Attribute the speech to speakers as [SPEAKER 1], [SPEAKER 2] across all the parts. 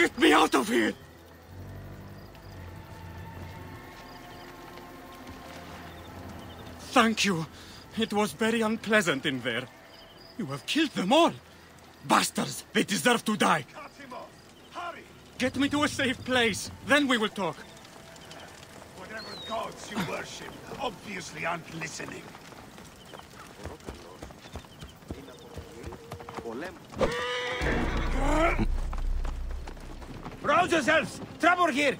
[SPEAKER 1] Get me out of here! Thank you. It was very unpleasant in there. You have killed them all. Bastards! They deserve to die.
[SPEAKER 2] Cut him off! Hurry!
[SPEAKER 1] Get me to a safe place. Then we will talk.
[SPEAKER 2] Whatever gods you worship obviously aren't listening.
[SPEAKER 3] Rouse yourselves! Trouble here!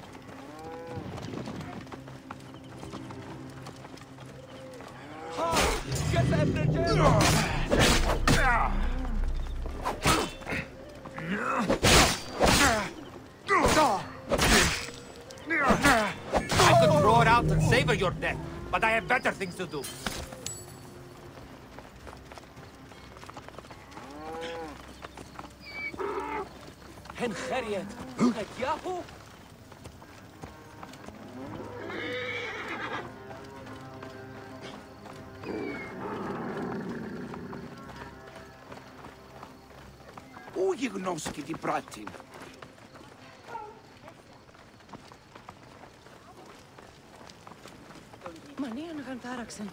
[SPEAKER 3] I could roar out and savor your death, but I have better things to do. Hen Harriet, Yahoo!
[SPEAKER 2] Ujignoski di bratin.
[SPEAKER 4] Manian Gantaraksen.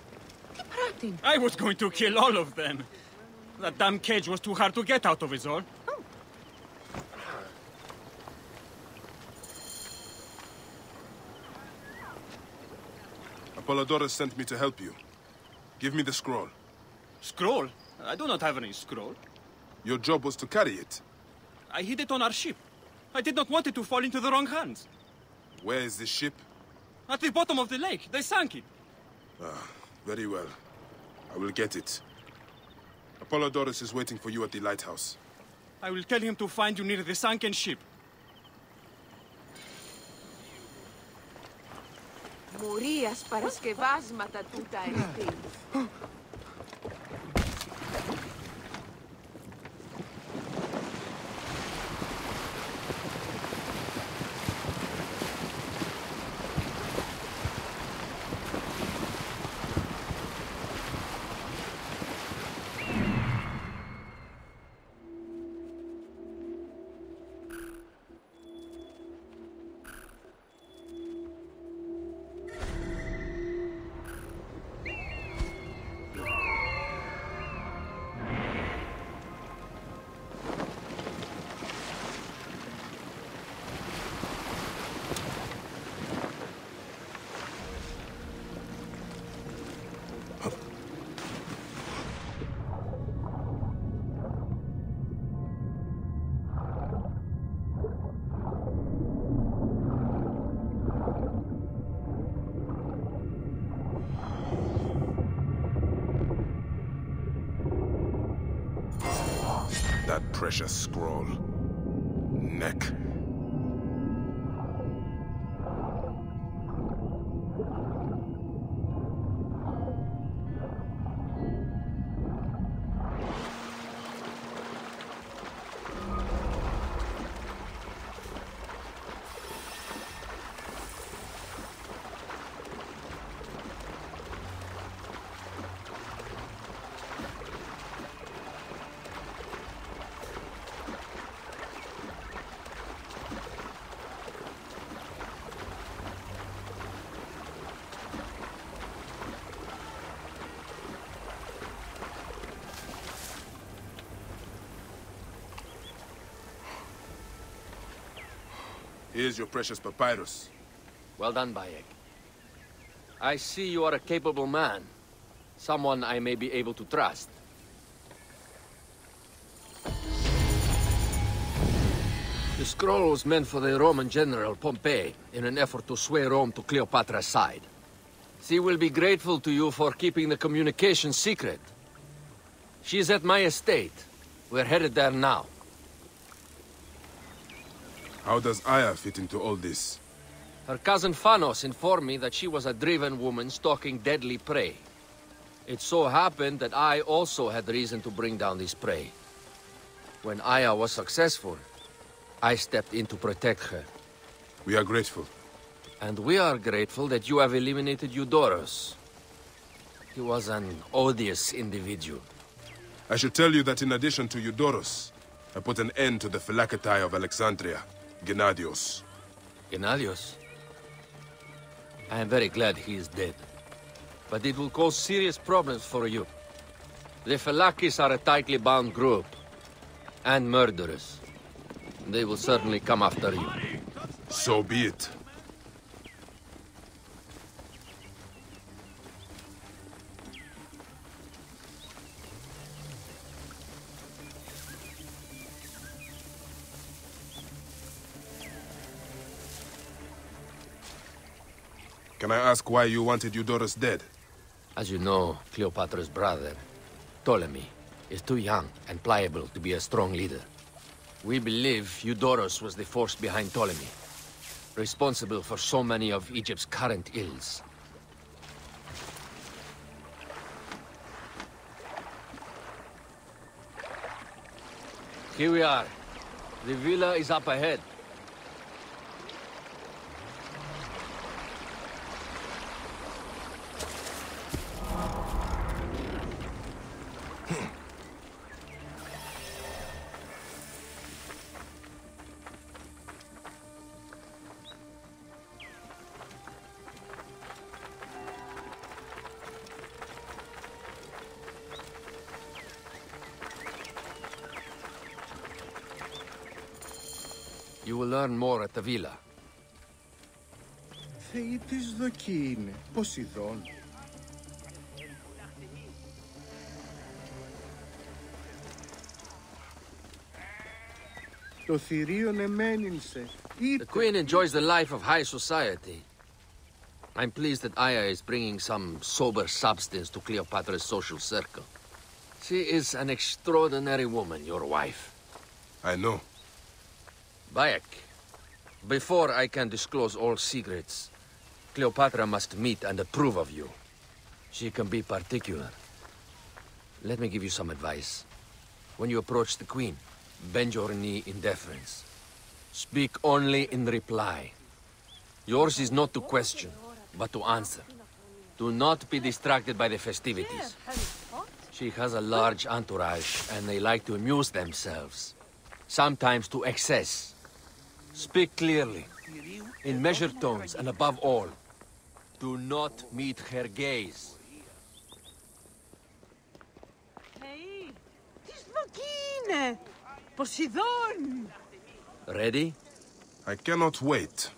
[SPEAKER 4] Pratin.
[SPEAKER 1] I was going to kill all of them. That damn cage was too hard to get out of, is all.
[SPEAKER 5] Apollodorus sent me to help you. Give me the scroll.
[SPEAKER 1] Scroll? I do not have any scroll.
[SPEAKER 5] Your job was to carry it.
[SPEAKER 1] I hid it on our ship. I did not want it to fall into the wrong hands.
[SPEAKER 5] Where is the ship?
[SPEAKER 1] At the bottom of the lake, they sank it.
[SPEAKER 5] Ah, Very well. I will get it. Apollodorus is waiting for you at the lighthouse.
[SPEAKER 1] I will tell him to find you near the sunken ship.
[SPEAKER 6] Μουρίας παρασκευάσματα τούτα ευθύν.
[SPEAKER 5] Precious scroll. Here's your precious papyrus.
[SPEAKER 7] Well done, Bayek. I see you are a capable man. Someone I may be able to trust. The scroll was meant for the Roman general Pompey in an effort to sway Rome to Cleopatra's side. She will be grateful to you for keeping the communication secret. She is at my estate. We're headed there now.
[SPEAKER 5] How does Aya fit into all this?
[SPEAKER 7] Her cousin Phanos informed me that she was a driven woman stalking deadly prey. It so happened that I also had reason to bring down this prey. When Aya was successful, I stepped in to protect her.
[SPEAKER 5] We are grateful.
[SPEAKER 7] And we are grateful that you have eliminated Eudorus. He was an odious individual.
[SPEAKER 5] I should tell you that in addition to Eudorus, I put an end to the Phylakitai of Alexandria. Gennadios.
[SPEAKER 7] Gennadios? I am very glad he is dead. But it will cause serious problems for you. The Felakis are a tightly bound group. And murderers. They will certainly come after you.
[SPEAKER 5] So be it. Can I ask why you wanted Eudorus dead?
[SPEAKER 7] As you know, Cleopatra's brother, Ptolemy, is too young and pliable to be a strong leader. We believe Eudorus was the force behind Ptolemy, responsible for so many of Egypt's current ills. Here we are. The villa is up ahead. the villa.
[SPEAKER 8] Θεοί της δοκί είναι. Ποσειδών. Το θηρίον εμένυνσε.
[SPEAKER 7] The queen enjoys the life of high society. I'm pleased that Aya is bringing some sober substance to Cleopatra's social circle. She is an extraordinary woman, your wife.
[SPEAKER 5] I know.
[SPEAKER 7] Bayek, before I can disclose all secrets, Cleopatra must meet and approve of you. She can be particular. Let me give you some advice. When you approach the queen, bend your knee in deference. Speak only in reply. Yours is not to question, but to answer. Do not be distracted by the festivities. She has a large entourage, and they like to amuse themselves. Sometimes to excess. Speak clearly, in measured tones, and above all, do not meet her gaze.
[SPEAKER 6] Hey! Poseidon!
[SPEAKER 7] Ready?
[SPEAKER 5] I cannot wait.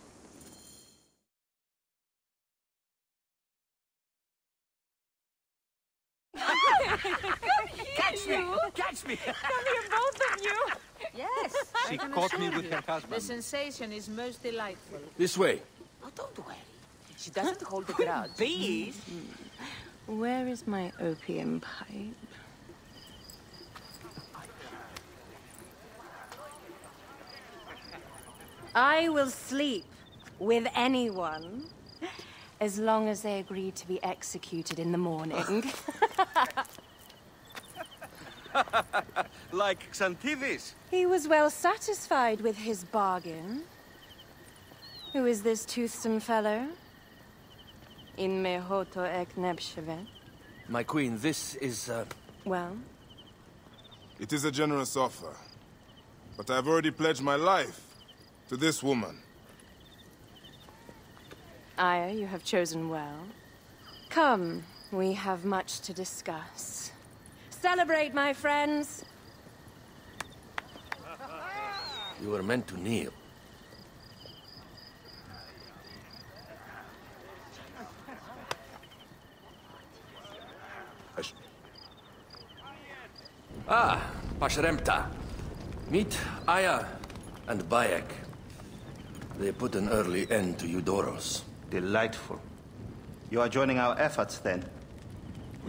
[SPEAKER 9] Catch me! Catch me!
[SPEAKER 6] Come here, both of you!
[SPEAKER 10] Yes.
[SPEAKER 9] She caught me with her husband.
[SPEAKER 10] The sensation is most delightful.
[SPEAKER 7] This way.
[SPEAKER 10] Oh, don't worry. She doesn't hold a grudge.
[SPEAKER 9] Bees? Mm-hmm.
[SPEAKER 4] Where is my opium pipe?
[SPEAKER 11] I will sleep with anyone as long as they agree to be executed in the morning.
[SPEAKER 9] Like Xantivis?
[SPEAKER 11] he was well satisfied with his bargain. Who is this toothsome fellow? In mehoto ek nebshevet.
[SPEAKER 7] My queen, this is, uh...
[SPEAKER 11] Well,
[SPEAKER 5] It is a generous offer. But I've already pledged my life to this woman.
[SPEAKER 11] Aya, you have chosen well. Come, we have much to discuss. Celebrate, my friends!
[SPEAKER 7] You were meant to kneel. Ah, Pasherenptah. Meet Aya and Bayek. They put an early end to Eudoros.
[SPEAKER 12] Delightful. You are joining our efforts then?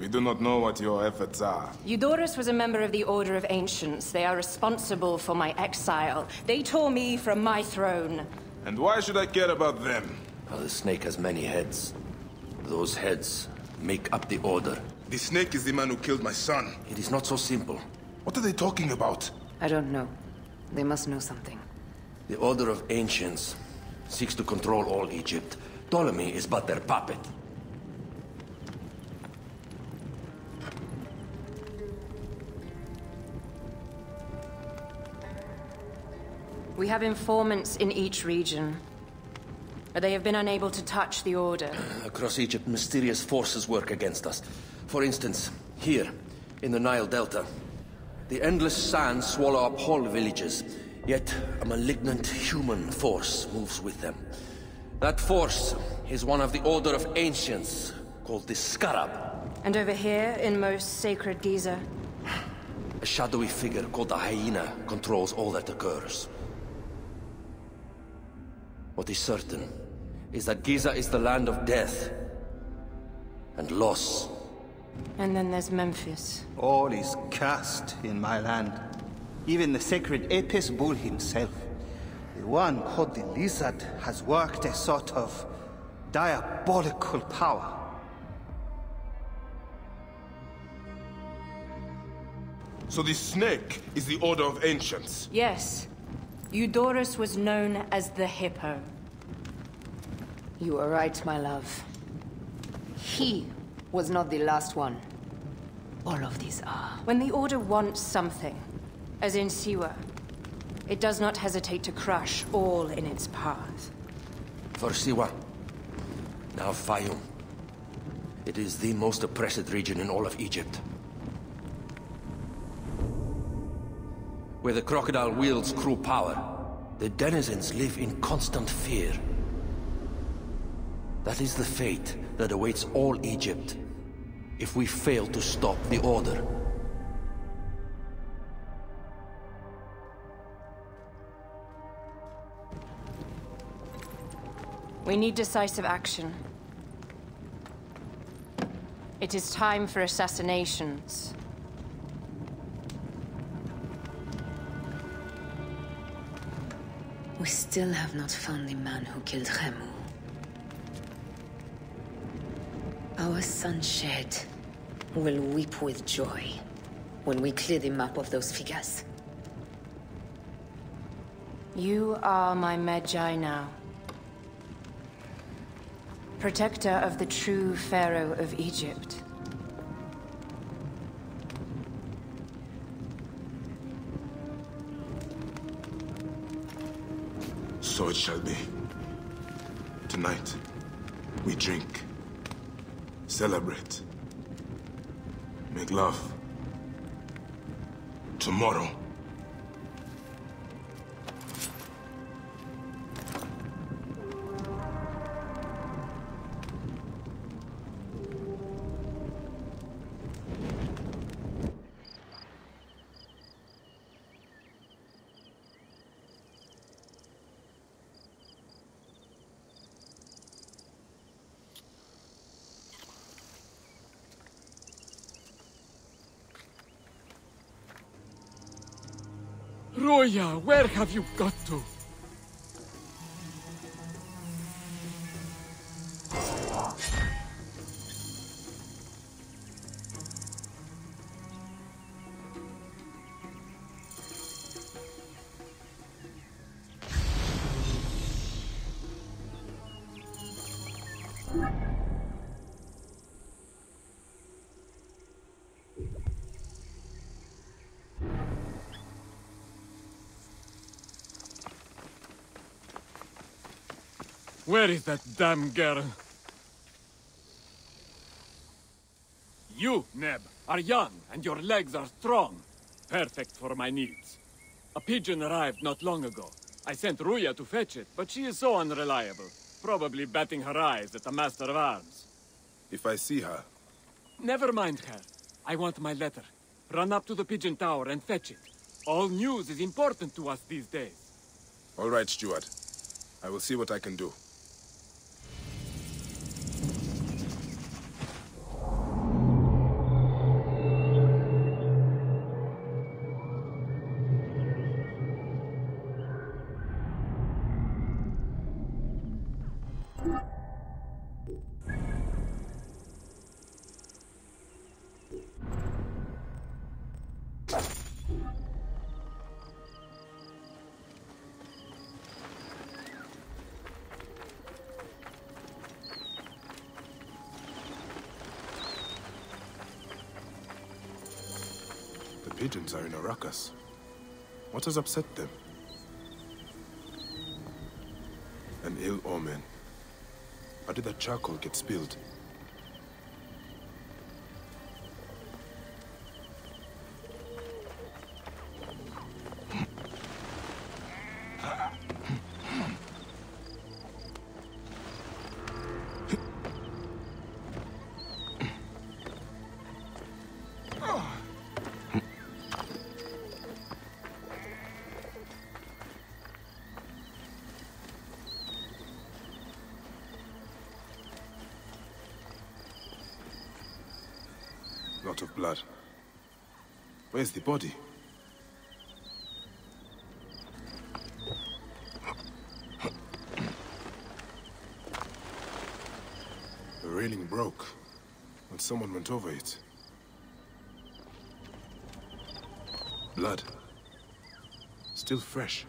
[SPEAKER 5] We do not know what your efforts are.
[SPEAKER 11] Eudorus was a member of the Order of Ancients. They are responsible for my exile. They tore me from my throne.
[SPEAKER 5] And why should I care about them?
[SPEAKER 7] Well, the snake has many heads. Those heads make up the Order.
[SPEAKER 5] The snake is the man who killed my son.
[SPEAKER 7] It is not so simple.
[SPEAKER 5] What are they talking about?
[SPEAKER 10] I don't know. They must know something.
[SPEAKER 7] The Order of Ancients seeks to control all Egypt. Ptolemy is but their puppet.
[SPEAKER 11] We have informants in each region. But they have been unable to touch the Order.
[SPEAKER 7] Across Egypt, mysterious forces work against us. For instance, here, in the Nile Delta. The endless sands swallow up whole villages, yet a malignant human force moves with them. That force is one of the Order of Ancients, called the Scarab.
[SPEAKER 11] And over here, in most sacred Giza,
[SPEAKER 7] A shadowy figure called the Hyena controls all that occurs. What is certain is that Giza is the land of death and loss.
[SPEAKER 11] and then there's Memphis.
[SPEAKER 12] All is cursed in my land. Even the sacred Apis bull himself. The one called the Lizard has worked a sort of diabolical power.
[SPEAKER 5] So the snake is the Order of Ancients.
[SPEAKER 11] Yes. Eudorus was known as the Hippo.
[SPEAKER 10] You are right, my love. He was not the last one. All of these are.
[SPEAKER 11] When the Order wants something, as in Siwa, it does not hesitate to crush all in its path.
[SPEAKER 7] For Siwa, now Fayum. It is the most oppressed region in all of Egypt. Where the crocodile wields cruel power, the denizens live in constant fear. That is the fate that awaits all Egypt if we fail to stop the Order.
[SPEAKER 11] We need decisive action. It is time for assassinations.
[SPEAKER 10] We still have not found the man who killed Khemu. Our son Shed will weep with joy when we clear the map of those figures.
[SPEAKER 11] You are my Medjay now. Protector of the true Pharaoh of Egypt.
[SPEAKER 5] So it shall be. Tonight, we drink, celebrate, make love. Tomorrow,
[SPEAKER 13] Where have you got to? Where is that damn girl? You, Neb, are young and your legs are strong. Perfect for my needs. A pigeon arrived not long ago. I sent Ruya to fetch it, but she is so unreliable. Probably batting her eyes at the Master of Arms.
[SPEAKER 5] if I see her,
[SPEAKER 13] Never mind her. I want my letter. Run up to the pigeon tower and fetch it. All news is important to us these days.
[SPEAKER 5] all right, Stuart. I will see what I can do. pigeons are in a ruckus. What has upset them? An ill omen. How did that charcoal get spilled? Body? The railing broke when someone went over it. Blood. Still fresh.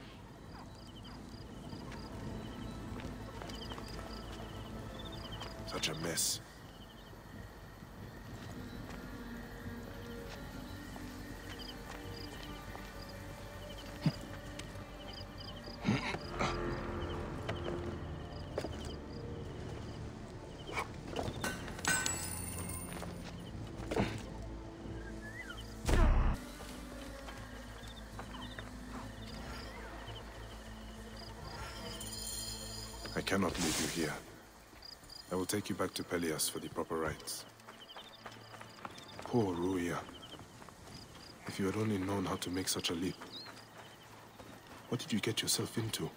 [SPEAKER 5] Here. I will take you back to Pelias for the proper rites. Poor Ruia. If you had only known how to make such a leap. What did you get yourself into?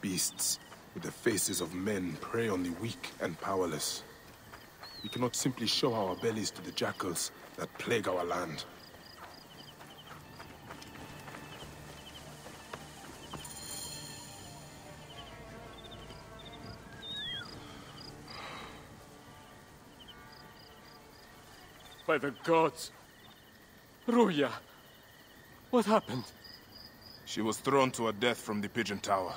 [SPEAKER 5] Beasts with the faces of men prey on the weak and powerless. We cannot simply show our bellies to the jackals that plague our land.
[SPEAKER 13] By the gods. Ruya. What happened?
[SPEAKER 5] She was thrown to her death from the Pigeon Tower.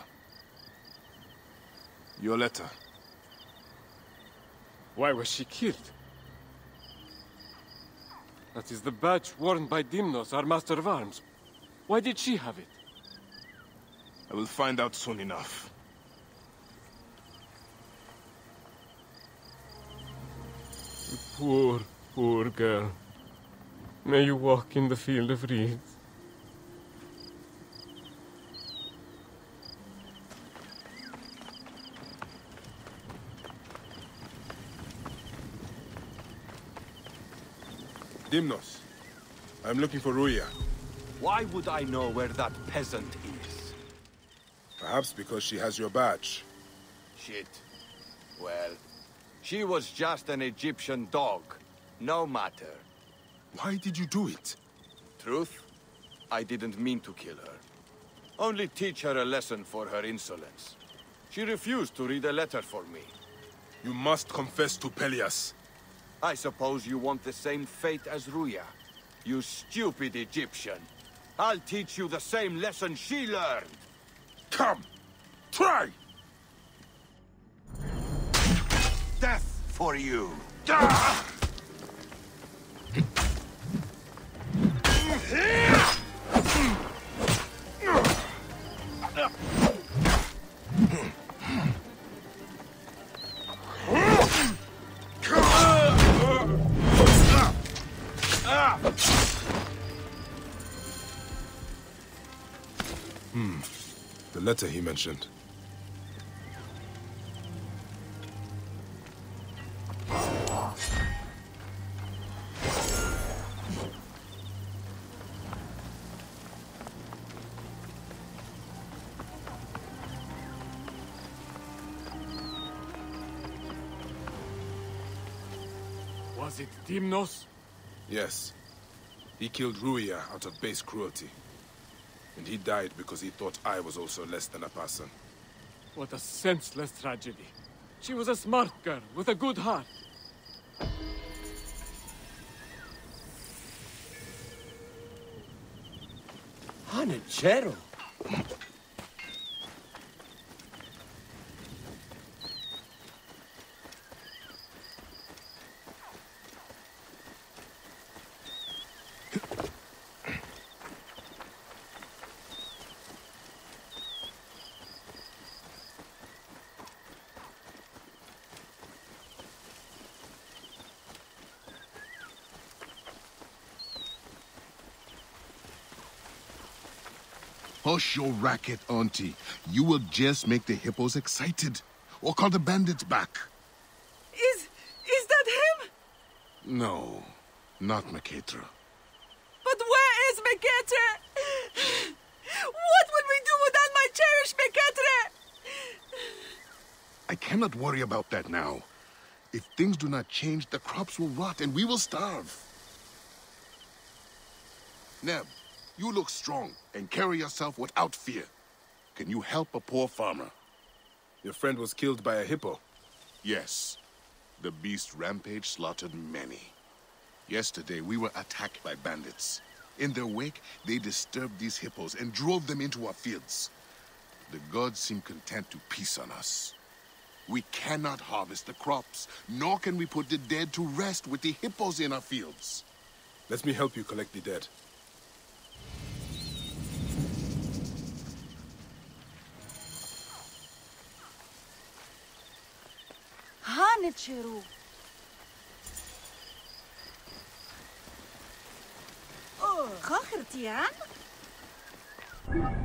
[SPEAKER 5] Your letter.
[SPEAKER 13] Why was she killed? That is the badge worn by Dimnos, our master of arms. Why did she have it?
[SPEAKER 5] I will find out soon enough.
[SPEAKER 13] Poor, poor girl. May you walk in the field of reeds.
[SPEAKER 5] Dimnos. I'm looking for Ruya.
[SPEAKER 9] Why would I know where that peasant is?
[SPEAKER 5] Perhaps because she has your badge.
[SPEAKER 9] Shit. Well, she was just an Egyptian dog. No matter.
[SPEAKER 5] Why did you do it?
[SPEAKER 9] Truth? I didn't mean to kill her. Only teach her a lesson for her insolence. She refused to read a letter for me.
[SPEAKER 5] You must confess to Pelias.
[SPEAKER 9] I suppose you want the same fate as Ruya. You stupid Egyptian. I'll teach you the same lesson she learned.
[SPEAKER 5] Come! Try!
[SPEAKER 9] Death for you! Ah!
[SPEAKER 5] Hmm. The letter he mentioned.
[SPEAKER 13] Dimnos?
[SPEAKER 5] Yes. He killed Ruia out of base cruelty. And he died because he thought I was also less than a person.
[SPEAKER 13] What a senseless tragedy. She was a smart girl with a good heart.
[SPEAKER 14] Hanachero.
[SPEAKER 15] Hush your racket, Auntie. You will just make the hippos excited. Or call the bandits back.
[SPEAKER 16] Is... is that him?
[SPEAKER 15] No, not Maketra.
[SPEAKER 16] But where is Meketre? What would we do without my cherished Meketre?
[SPEAKER 15] I cannot worry about that now. If things do not change, the crops will rot and we will starve. Neb, you look strong and carry yourself without fear. Can you help a poor farmer? Your friend was killed by a hippo? Yes. The beast rampage slaughtered many. Yesterday, we were attacked by bandits. In their wake, they disturbed these hippos and drove them into our fields. The gods seem content to peace on us. We cannot harvest the crops, nor can we put the dead to rest with the hippos in our fields. Let me help you collect the dead.
[SPEAKER 16] Hanicheru. Oh, Kachertian?
[SPEAKER 15] Poor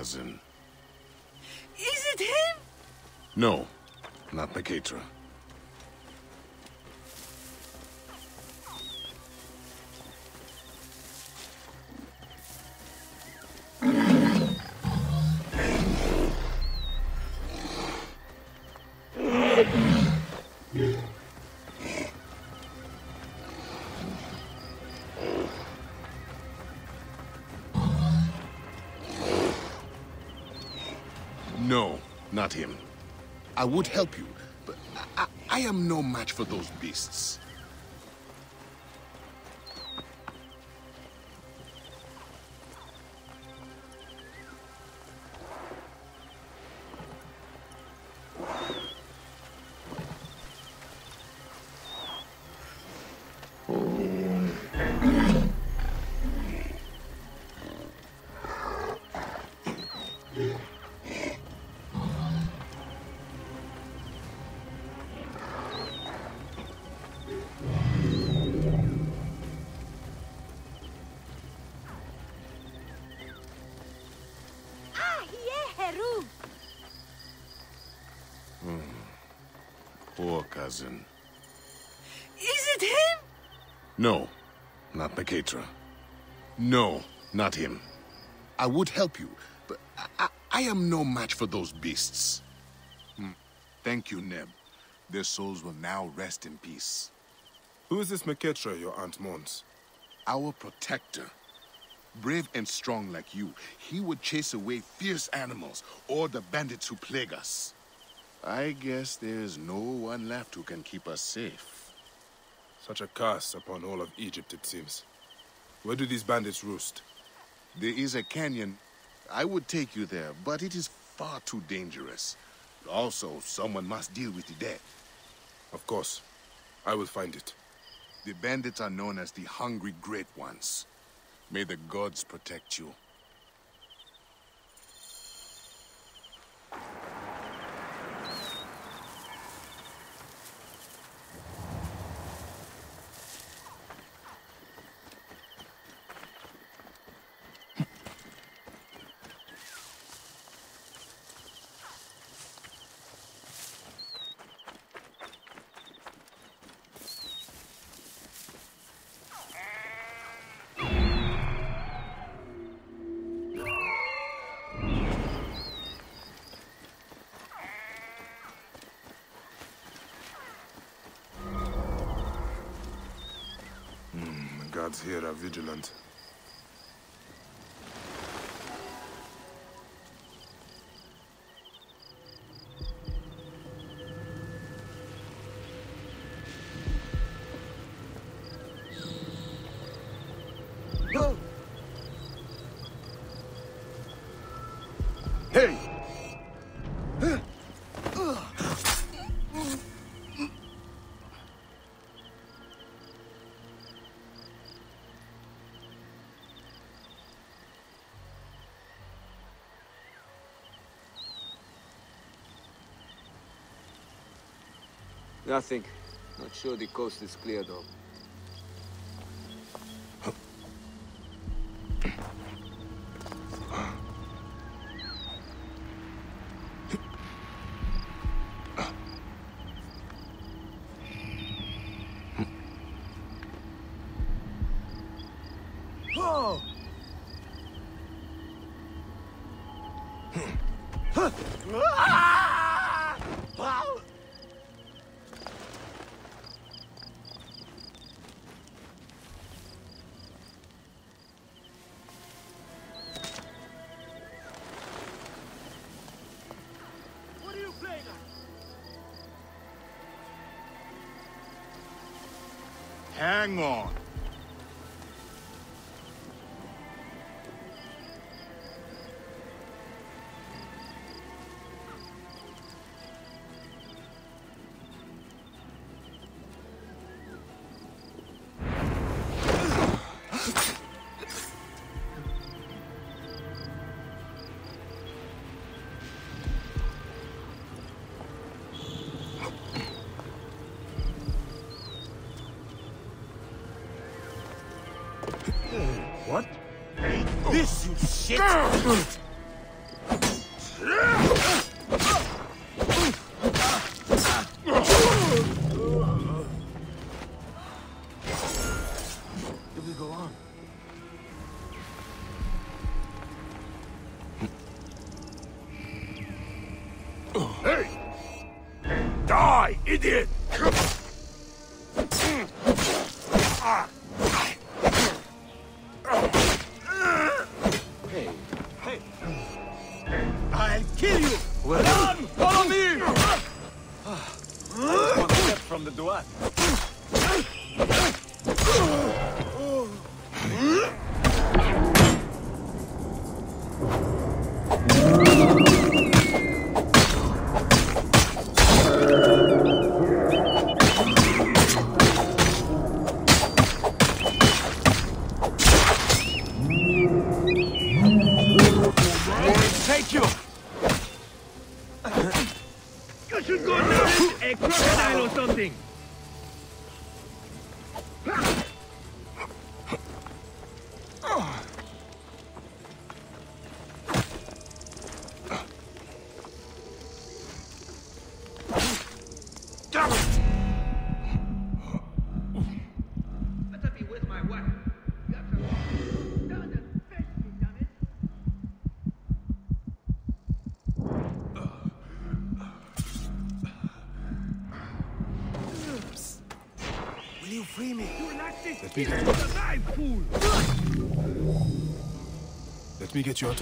[SPEAKER 15] cousin.
[SPEAKER 16] Is it him?
[SPEAKER 15] No, not Maketra. I would help you, but I, I, I am no match for those beasts. Not No, not him. I would help you, but I, I, I am no match for those beasts. Hmm. Thank you, Neb. Their souls will now rest in peace. Who is this Maketra your aunt mourns? Our protector. Brave and strong like you, he would chase away fierce animals or the bandits who plague us. I guess there is no one left who can keep us safe. Such a curse upon all of Egypt, it seems. Where do these bandits roost? There is a canyon. I would take you there, but it is far too dangerous. Also, someone must deal with the dead. Of course. I will find it. The bandits are known as the Hungry Great Ones. May the gods protect you.
[SPEAKER 5] Vigilant.
[SPEAKER 17] Nothing. Not sure the coast is clear, though.
[SPEAKER 3] Hang on.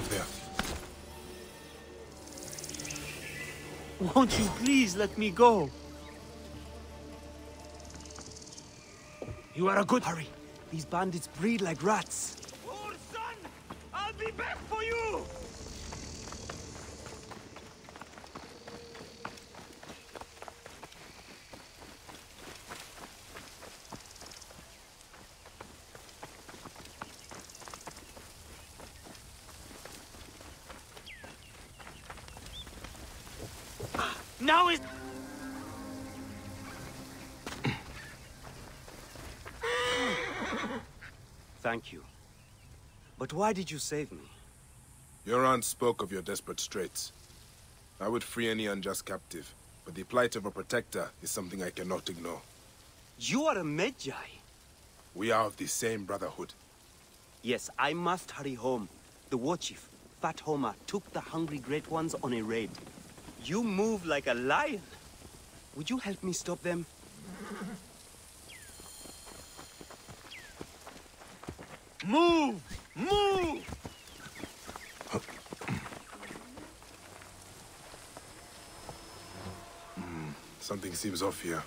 [SPEAKER 5] There.
[SPEAKER 3] Won't you please let me go? You are a good... Hurry. These bandits breed like rats.
[SPEAKER 18] Oh, son! I'll be back for you!
[SPEAKER 3] Now is... Thank you. But why did you save me?
[SPEAKER 5] Your aunt spoke of your desperate straits. I would free any unjust captive, but the plight of a protector is something I cannot ignore.
[SPEAKER 3] You are a Medjay.
[SPEAKER 5] We are of the same brotherhood.
[SPEAKER 3] Yes, I must hurry home. The war chief, Fat Homer, took the hungry great ones on a raid. You move like a lion. Would you help me stop them?
[SPEAKER 2] Move! Move!
[SPEAKER 5] Seems off here.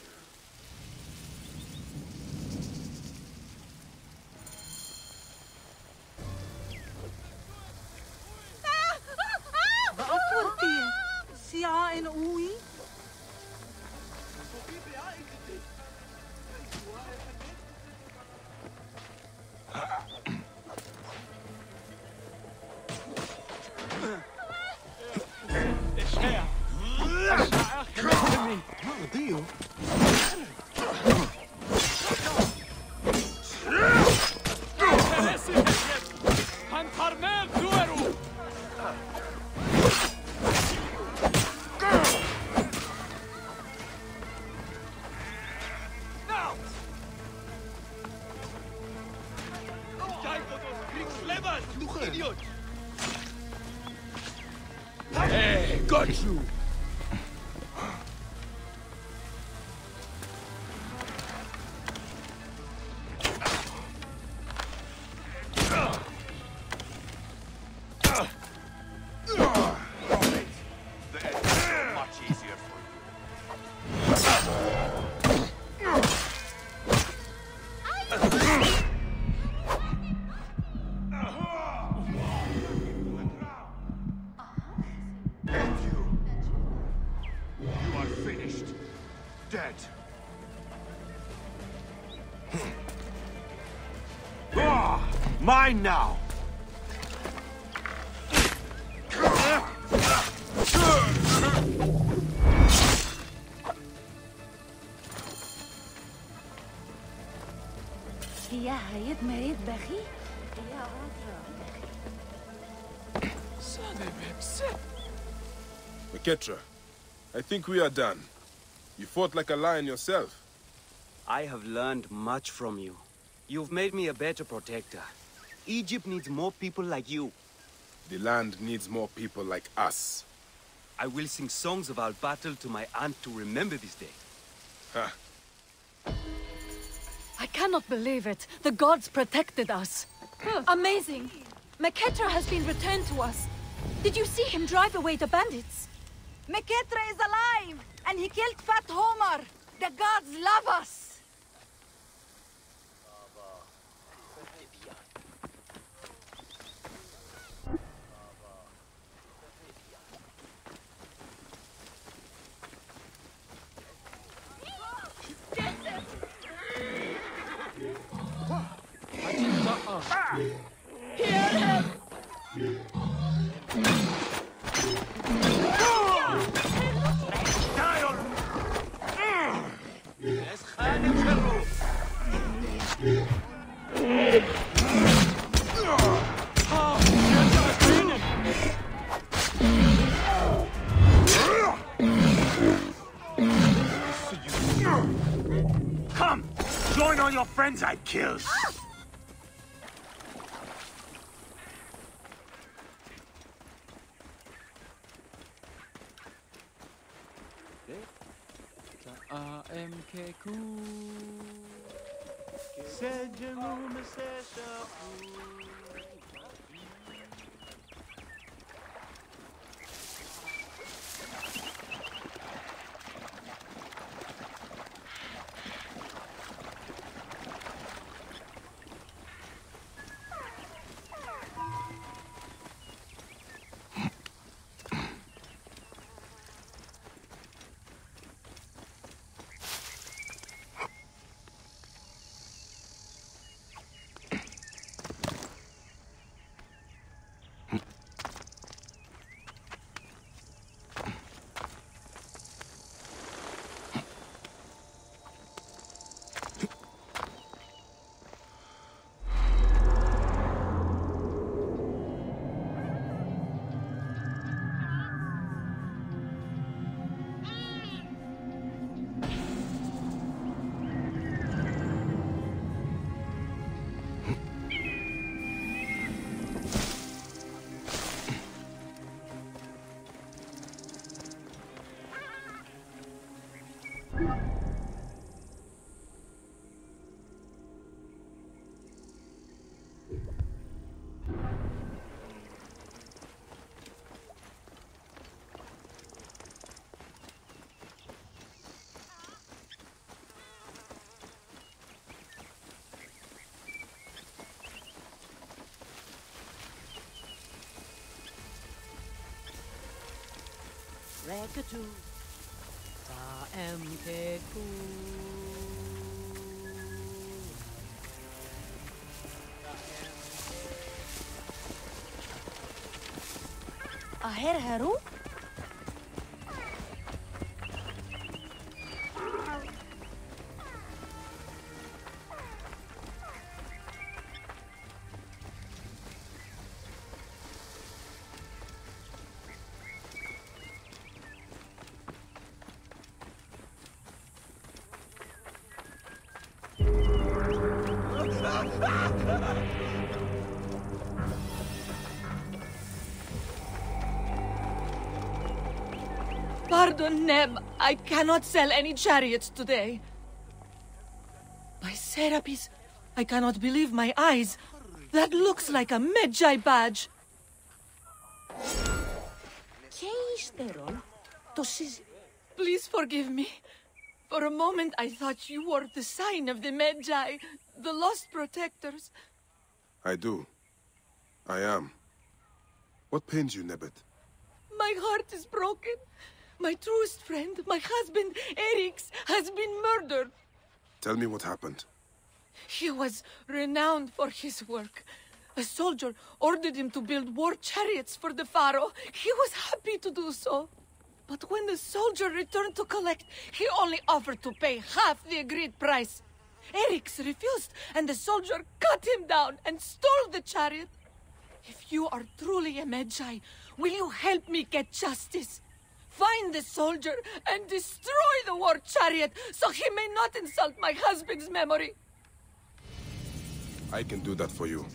[SPEAKER 2] mine now!
[SPEAKER 19] هي هيد مريض بخي؟ هي
[SPEAKER 5] Meketra, I think we are done. You fought like a lion yourself.
[SPEAKER 3] I have learned much from you. You've made me a better protector. Egypt needs more people like you.
[SPEAKER 5] The land needs more people like us.
[SPEAKER 3] I will sing songs of our battle to my aunt to remember this day.
[SPEAKER 5] Ha.
[SPEAKER 16] I cannot believe it. The gods protected us. Amazing. Meketra has been returned to us. Did you see him drive away the bandits?
[SPEAKER 19] Meketra is alive! And he killed Fat Homer! The gods love us!
[SPEAKER 2] friends I'd kill.
[SPEAKER 20] Said you Emteku.
[SPEAKER 19] Aher Heru?
[SPEAKER 16] Pardon, Neb. I cannot sell any chariots today. By Serapis, I cannot believe my eyes. That looks like a Medjay badge. Please forgive me. For a moment, I thought you were the sign of the Medjay, the lost protectors.
[SPEAKER 5] I do. I am. What pains you, Nebbet?
[SPEAKER 16] My heart is broken. My truest friend, my husband, Erix, has been murdered.
[SPEAKER 5] Tell me what happened.
[SPEAKER 16] He was renowned for his work. A soldier ordered him to build war chariots for the Pharaoh. He was happy to do so. But when the soldier returned to collect, he only offered to pay half the agreed price. Erix refused, and the soldier cut him down and stole the chariot. If you are truly a Medjay, will you help me get justice? Find the soldier and destroy the war chariot so he may not insult my husband's memory.
[SPEAKER 5] I can do that for you.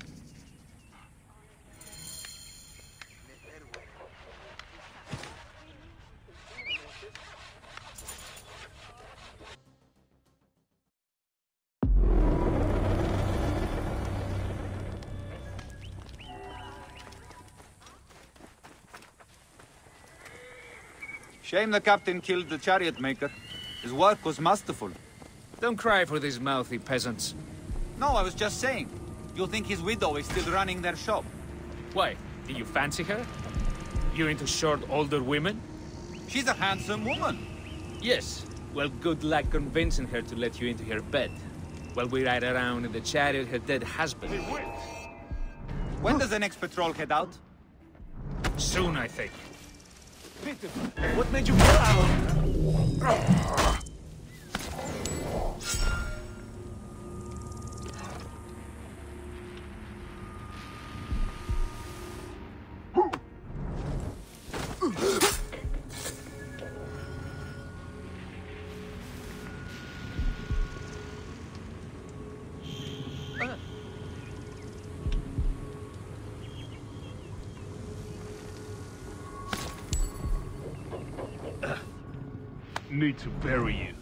[SPEAKER 21] Shame the captain killed the chariot maker. His work was masterful.
[SPEAKER 17] Don't cry for these mouthy peasants.
[SPEAKER 21] No, I was just saying. You think his widow is still running their shop?
[SPEAKER 17] Why? Do you fancy her? You into short older women?
[SPEAKER 21] She's a handsome woman.
[SPEAKER 17] Yes. Well, good luck convincing her to let you into her bed. While we ride around in the chariot her dead husband.
[SPEAKER 21] When does the next patrol head out?
[SPEAKER 17] Soon, I think.
[SPEAKER 21] What made you
[SPEAKER 22] Need to bury you.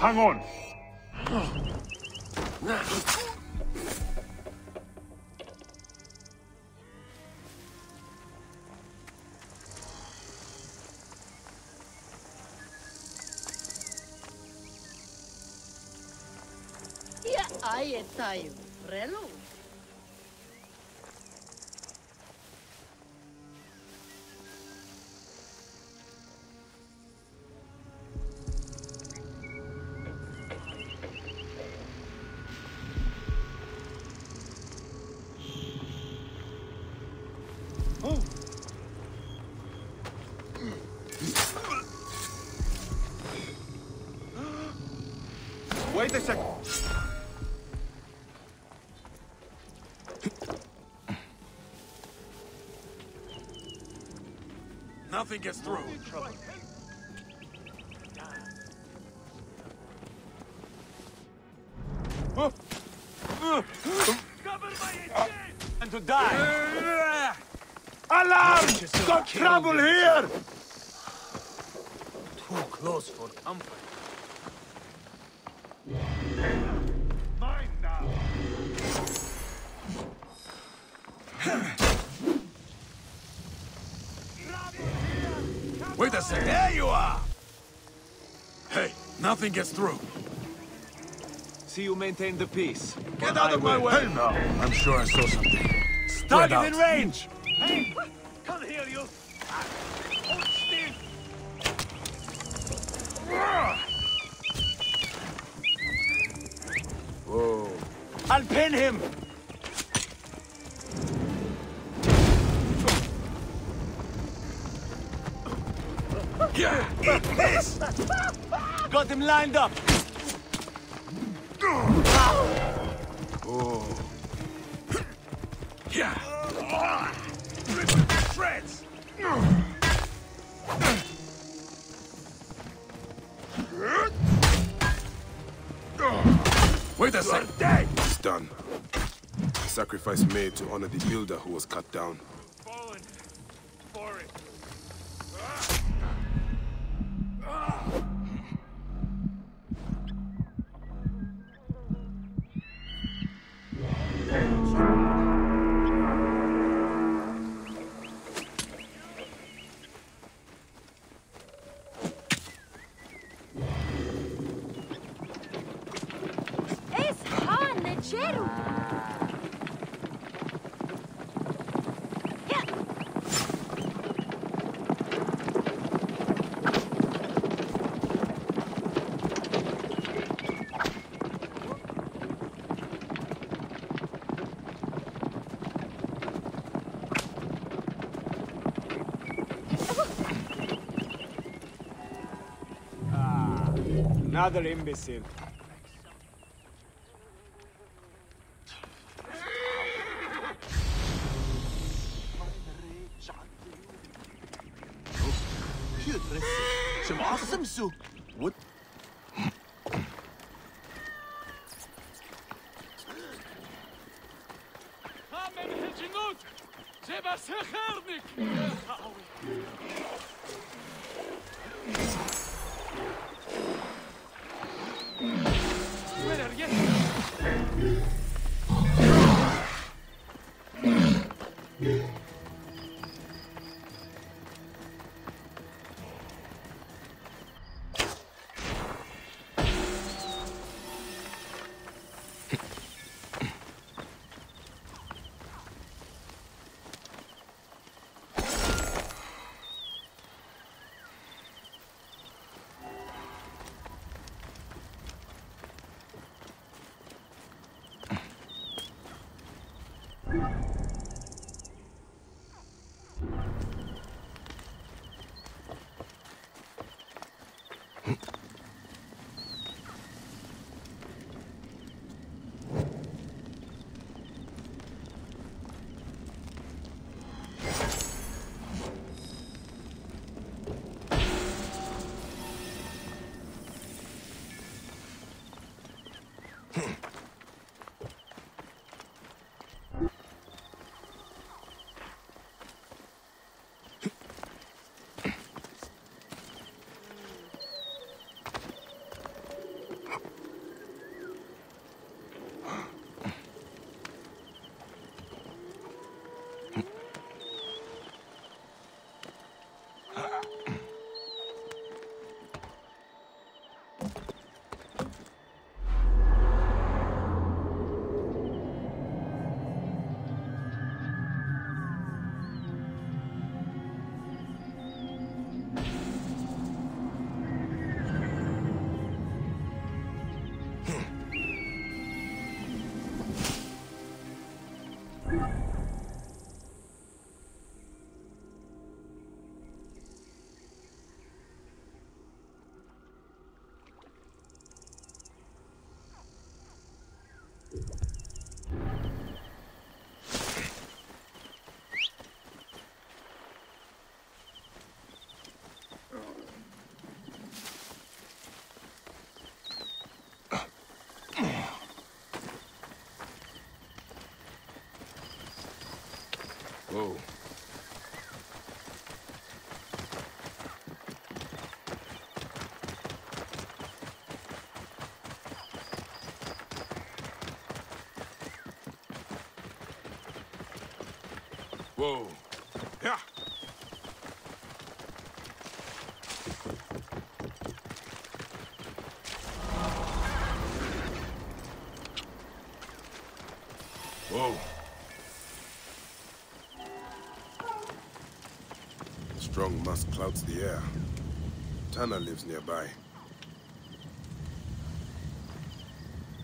[SPEAKER 22] Hang on!
[SPEAKER 20] Ja, aie tayo. Relo.
[SPEAKER 23] Wait Nothing gets through.
[SPEAKER 24] And to die!
[SPEAKER 23] Alarm! Got trouble here!
[SPEAKER 24] Too close for comfort.
[SPEAKER 23] Nothing gets through.
[SPEAKER 25] See you maintain the peace.
[SPEAKER 23] Get out of my way!
[SPEAKER 5] Hey now, I'm sure I saw something.
[SPEAKER 23] Target in range!
[SPEAKER 9] Hey,
[SPEAKER 24] Got him lined up!
[SPEAKER 23] Oh. Yeah. Rip it to shreds! Wait a second. Dead!
[SPEAKER 5] It's done. A sacrifice made to honor the builder who was cut down.
[SPEAKER 9] Another imbecile.
[SPEAKER 24] Some
[SPEAKER 26] Yeah.
[SPEAKER 5] Whoa. Whoa. Strong musk clouds the air. Tana lives nearby.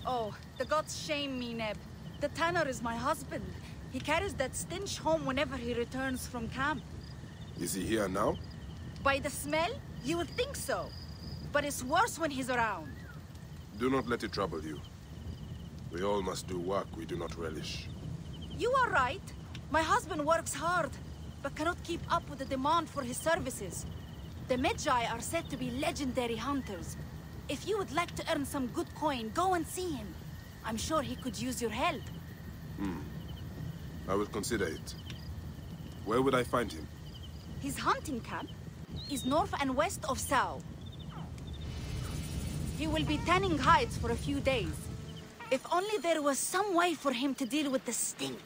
[SPEAKER 19] Oh, the gods shame me, Neb. The tanner is my husband. He carries that stench home whenever he returns from camp.
[SPEAKER 5] Is he here now?
[SPEAKER 19] By the smell, you would think so. But it's worse when he's around.
[SPEAKER 5] Do not let it trouble you. We all must do work we do not relish.
[SPEAKER 19] You are right. My husband works hard, but cannot keep up with the demand for his services. The Medjay are said to be legendary hunters. If you would like to earn some good coin, go and see him. I'm sure he could use your help.
[SPEAKER 5] Hmm. I will consider it. Where would I find him?
[SPEAKER 19] His hunting camp is north and west of Sao. He will be tanning hides for a few days. If only there was some way for him to deal with the stink.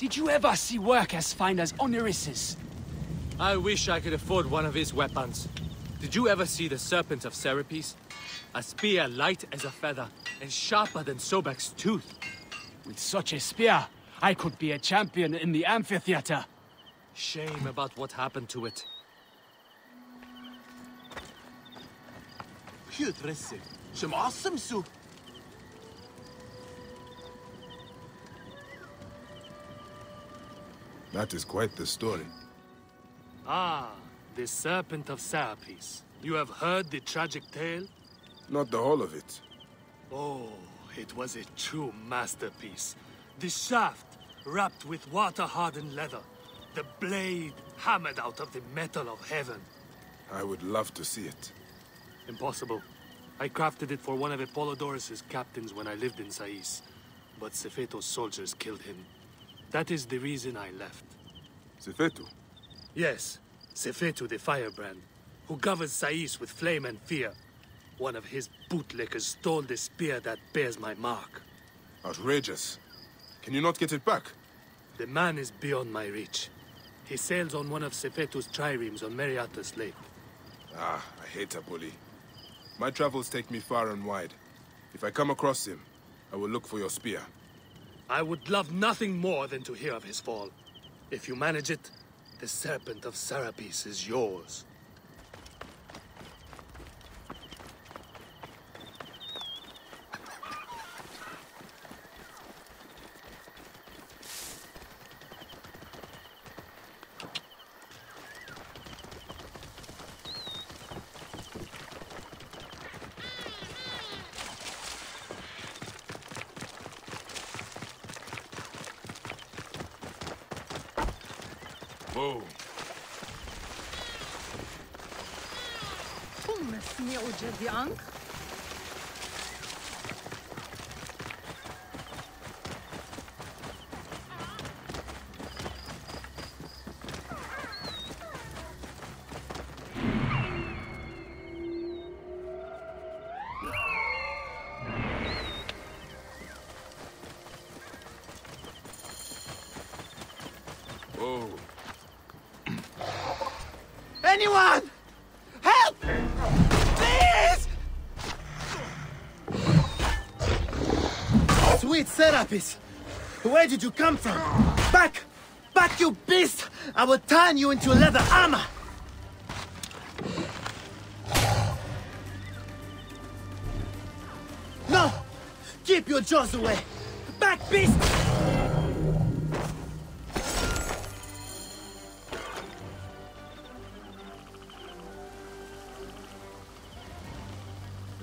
[SPEAKER 27] Did you ever see work as fine as Oneris's?
[SPEAKER 28] I wish I could afford one of his weapons. Did you ever see the Serpent of Serapis? A spear light as a feather, and sharper than Sobek's tooth.
[SPEAKER 27] With such a spear, I could be a champion in the amphitheater.
[SPEAKER 28] Shame about what happened to it.
[SPEAKER 3] Hydrasse. Som awesome su.
[SPEAKER 5] That is quite the story.
[SPEAKER 24] Ah, the Serpent of Serapis. You have heard the tragic tale?
[SPEAKER 5] Not the whole of it.
[SPEAKER 24] Oh, it was a true masterpiece. The shaft wrapped with water-hardened leather. The blade hammered out of the metal of heaven.
[SPEAKER 5] I would love to see it.
[SPEAKER 24] Impossible. I crafted it for one of Apollodorus' captains when I lived in Sais. But Sefetu's soldiers killed him. That is the reason I left.
[SPEAKER 5] Sefetu?
[SPEAKER 24] Yes, Sefetu the Firebrand, who governs Sais with flame and fear. One of his bootlickers stole the spear that bears my mark.
[SPEAKER 5] Outrageous. Can you not get it back?
[SPEAKER 24] The man is beyond my reach. He sails on one of Sefetu's triremes on Mareotis Lake.
[SPEAKER 5] Ah, I hate Apoli. My travels take me far and wide. If I come across him, I will look for your spear.
[SPEAKER 24] I would love nothing more than to hear of his fall. If you manage it, the Serpent of Serapis is yours.
[SPEAKER 3] Where did you come from? Back! Back, you beast! I will turn you into leather armor! No! Keep your jaws away! Back, beast!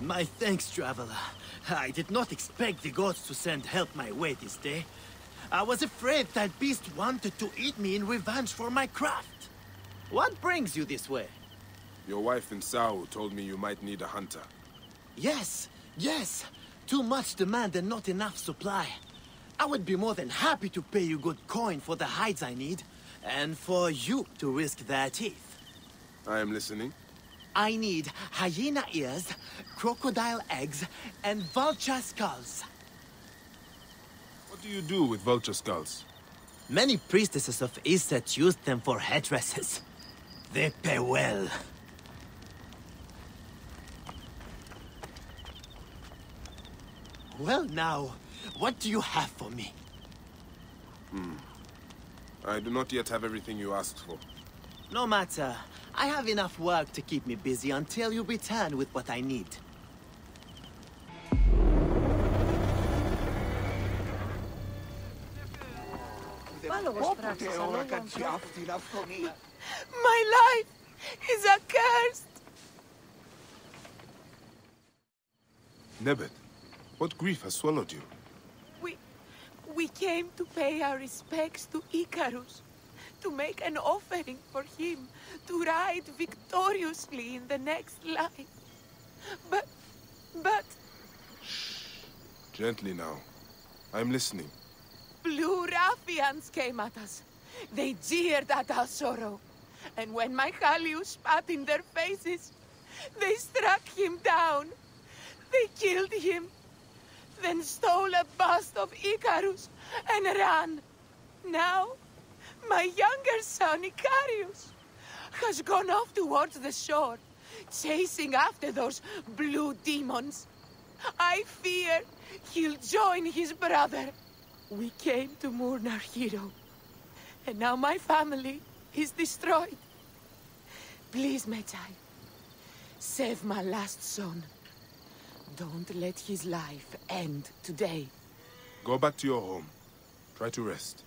[SPEAKER 3] My thanks, traveler. I did not expect the gods to send help my way this day. I was afraid that beast wanted to eat me in revenge for my craft. What brings you this way?
[SPEAKER 5] Your wife in Sao told me you might need a hunter.
[SPEAKER 3] Yes, yes. Too much demand and not enough supply. I would be more than happy to pay you good coin for the hides I need, and for you to risk their teeth.
[SPEAKER 5] I am listening.
[SPEAKER 3] I need hyena ears, crocodile eggs, and vulture skulls.
[SPEAKER 5] What do you do with vulture skulls?
[SPEAKER 3] Many priestesses of Iset used them for headdresses. They pay well. Well now, what do you have for me?
[SPEAKER 5] Hmm. I do not yet have everything you asked for.
[SPEAKER 3] No matter. I have enough work to keep me busy until you return with what I need.
[SPEAKER 6] My life is accursed.
[SPEAKER 5] Nebet, what grief has swallowed you?
[SPEAKER 6] We, we came to pay our respects to Icarus, to make an offering for him to ride victoriously in the next life. But, but, Shh.
[SPEAKER 5] Gently now. I am listening.
[SPEAKER 6] blue ruffians came at us. They jeered at our sorrow. And when my Hallyu spat in their faces, they struck him down. They killed him, then stole a bust of Icarus and ran. Now, my younger son, Icarius, has gone off towards the shore, chasing after those blue demons. I fear he'll join his brother. We came to mourn our hero, and now my family is destroyed. Please, Medjay, save my last son. Don't let his life end today.
[SPEAKER 5] Go back to your home. Try to rest.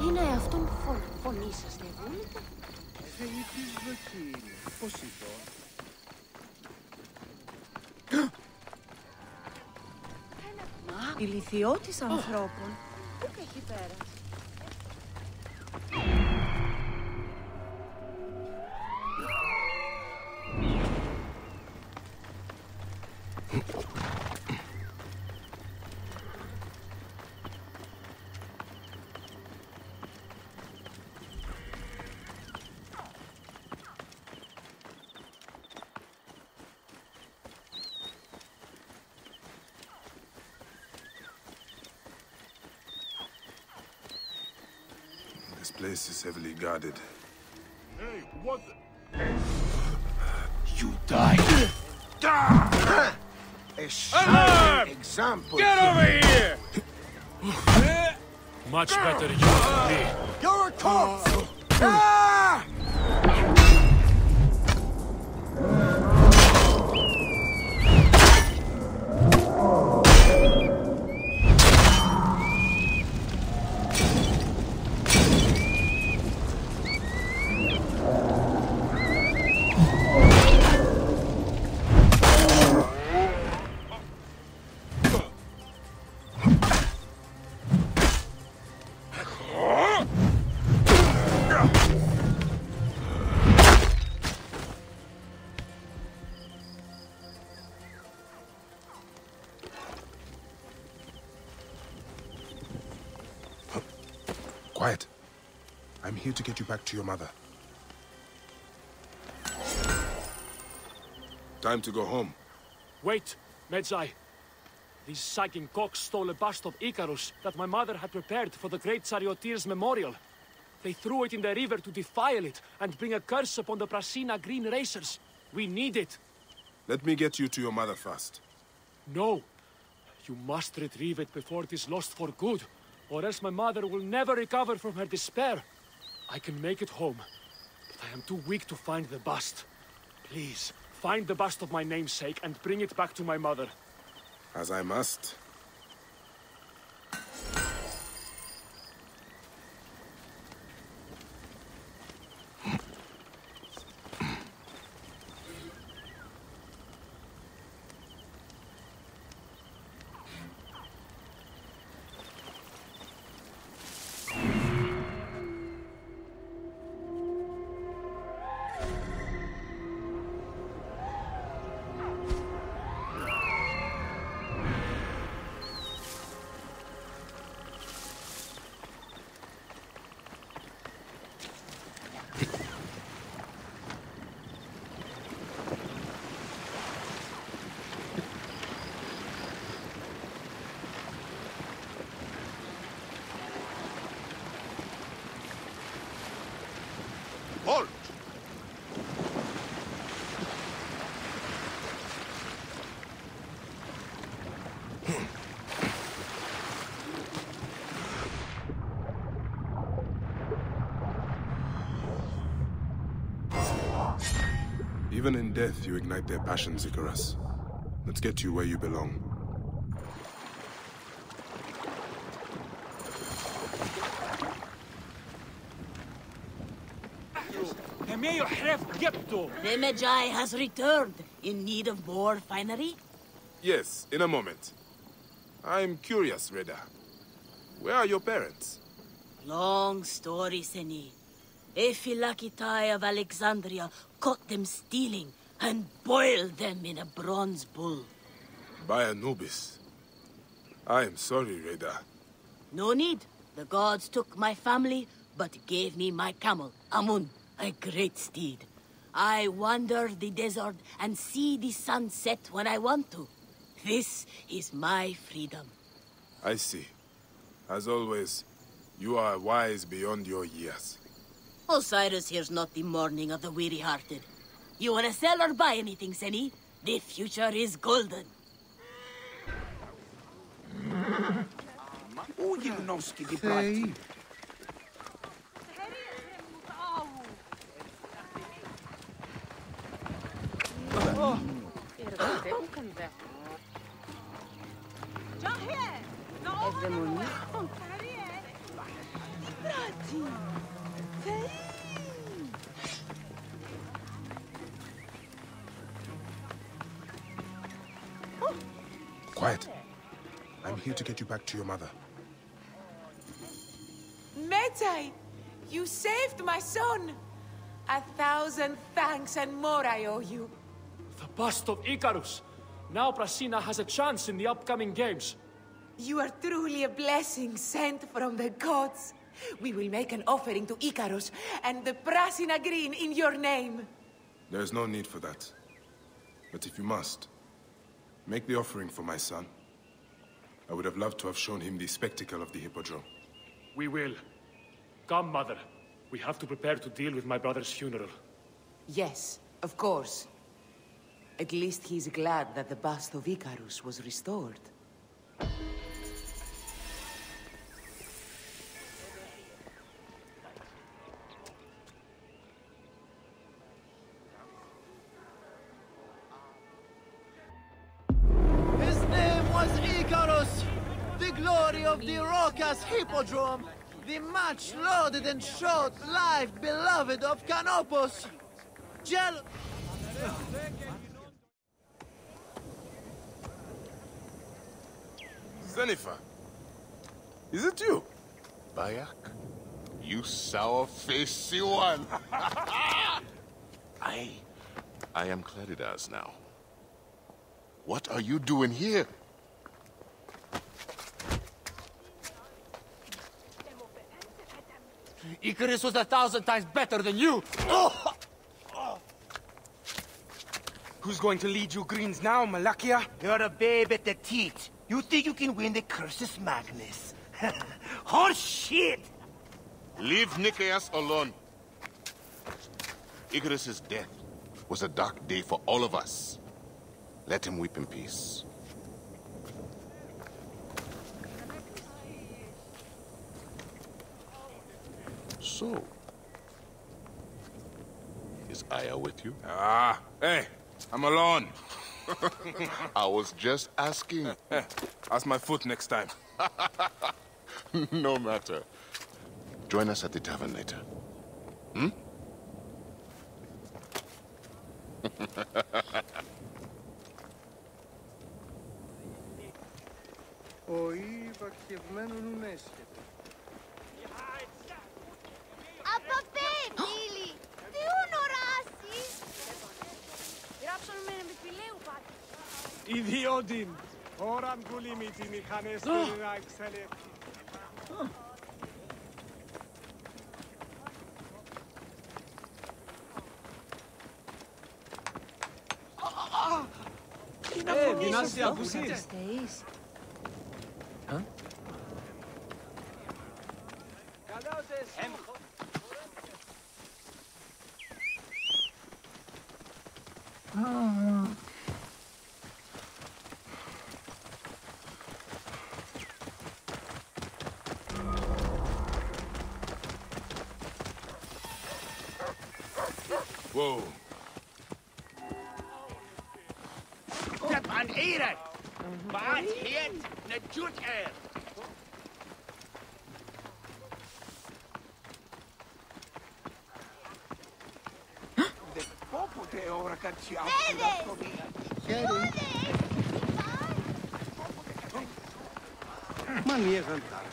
[SPEAKER 29] Είναι αυτόν φων, φωνή σας
[SPEAKER 3] λέγεται. Θεή τη δοκίνη.
[SPEAKER 29] πώ ειδών. Η λυθιό της ανθρώπων. Πού και έχει
[SPEAKER 5] πέρασε. Place is heavily guarded.
[SPEAKER 24] Hey, what
[SPEAKER 5] You die.
[SPEAKER 24] A
[SPEAKER 28] shining
[SPEAKER 24] example.
[SPEAKER 28] Get over here! Much better you than me.
[SPEAKER 24] You're a corpse!
[SPEAKER 5] Uh, here to get you back to your mother. Time to go home.
[SPEAKER 28] Wait, Medjay. These sagging cocks stole a bust of Icarus that my mother had prepared for the great charioteer's memorial. They threw it in the river to defile it and bring a curse upon the Prasina Green Racers. We need it.
[SPEAKER 5] Let me get you to your mother first.
[SPEAKER 28] No. You must retrieve it before it is lost for good, or else my mother will never recover from her despair. I can make it home, but I am too weak to find the bust. Please, find the bust of my namesake and bring it back to my mother.
[SPEAKER 5] As I must. Even in death, you ignite their passions, Icarus. Let's get you where you belong.
[SPEAKER 30] The Medjay has returned in need of more finery.
[SPEAKER 5] Yes, in a moment. I'm curious, Reda. Where are your parents?
[SPEAKER 30] Long story, Seni. Ephilakitai of Alexandria caught them stealing and boiled them in a bronze bull.
[SPEAKER 5] By Anubis. I am sorry, Reda.
[SPEAKER 30] No need. The gods took my family, but gave me my camel, Amun, a great steed. I wander the desert and see the sun set when I want to. This is my freedom.
[SPEAKER 5] I see. As always, you are wise beyond your years.
[SPEAKER 30] Osiris here's not the mourning of the weary-hearted. You wanna sell or buy anything, Seni? The future is golden.
[SPEAKER 3] Hey.
[SPEAKER 5] Quiet. I'm here to get you back to your mother.
[SPEAKER 6] Medjay, you saved my son. A thousand thanks and more I owe you.
[SPEAKER 28] The bust of Icarus! Now Prasina has a chance in the upcoming games.
[SPEAKER 6] You are truly a blessing sent from the gods. We will make an offering to Icarus and the Prasina Green in your name.
[SPEAKER 5] There's no need for that. But if you must, make the offering for my son. I would have loved to have shown him the spectacle of the Hippodrome.
[SPEAKER 28] We will. Come, Mother. We have to prepare to deal with my brother's funeral.
[SPEAKER 31] Yes, of course. At least he's glad that the bust of Icarus was restored.
[SPEAKER 3] Rocas Hippodrome, the much lauded and short life beloved of Canopus. Gel.
[SPEAKER 5] Senefer! Is it you?
[SPEAKER 15] Bayek? You sour-faced one! I... I am Claridas now. What are you doing here?
[SPEAKER 32] Icarus was a thousand times better than you!
[SPEAKER 3] Who's going to lead you greens now, Malakia? You're a babe at the teat. You think you can win the Cursus Magnus? Horse oh, shit!
[SPEAKER 15] Leave Nicaeus alone. Icarus's death was a dark day for all of us. Let him weep in peace. So, is Aya with you?
[SPEAKER 5] Ah, hey, I'm alone.
[SPEAKER 15] I was just asking.
[SPEAKER 5] Eh, ask my foot next time.
[SPEAKER 15] no matter. Join us at the tavern later. Hmm?
[SPEAKER 3] Ο υπαρχευμένο
[SPEAKER 33] Λίλη, τι ονοράσεις! Γράψαμε με επιπηλαίου πάλι.
[SPEAKER 34] Ιδιόντιν, ώραν κουλήμι την μηχανές του να εξελεύχει. Ε, δυνάστη, ακούσατε.
[SPEAKER 5] Καλά, Whoa.
[SPEAKER 32] Das waren Ehre. Was hier? Eine Jutkast.
[SPEAKER 34] Popote ora cacciato.
[SPEAKER 3] Ma mi è cantare.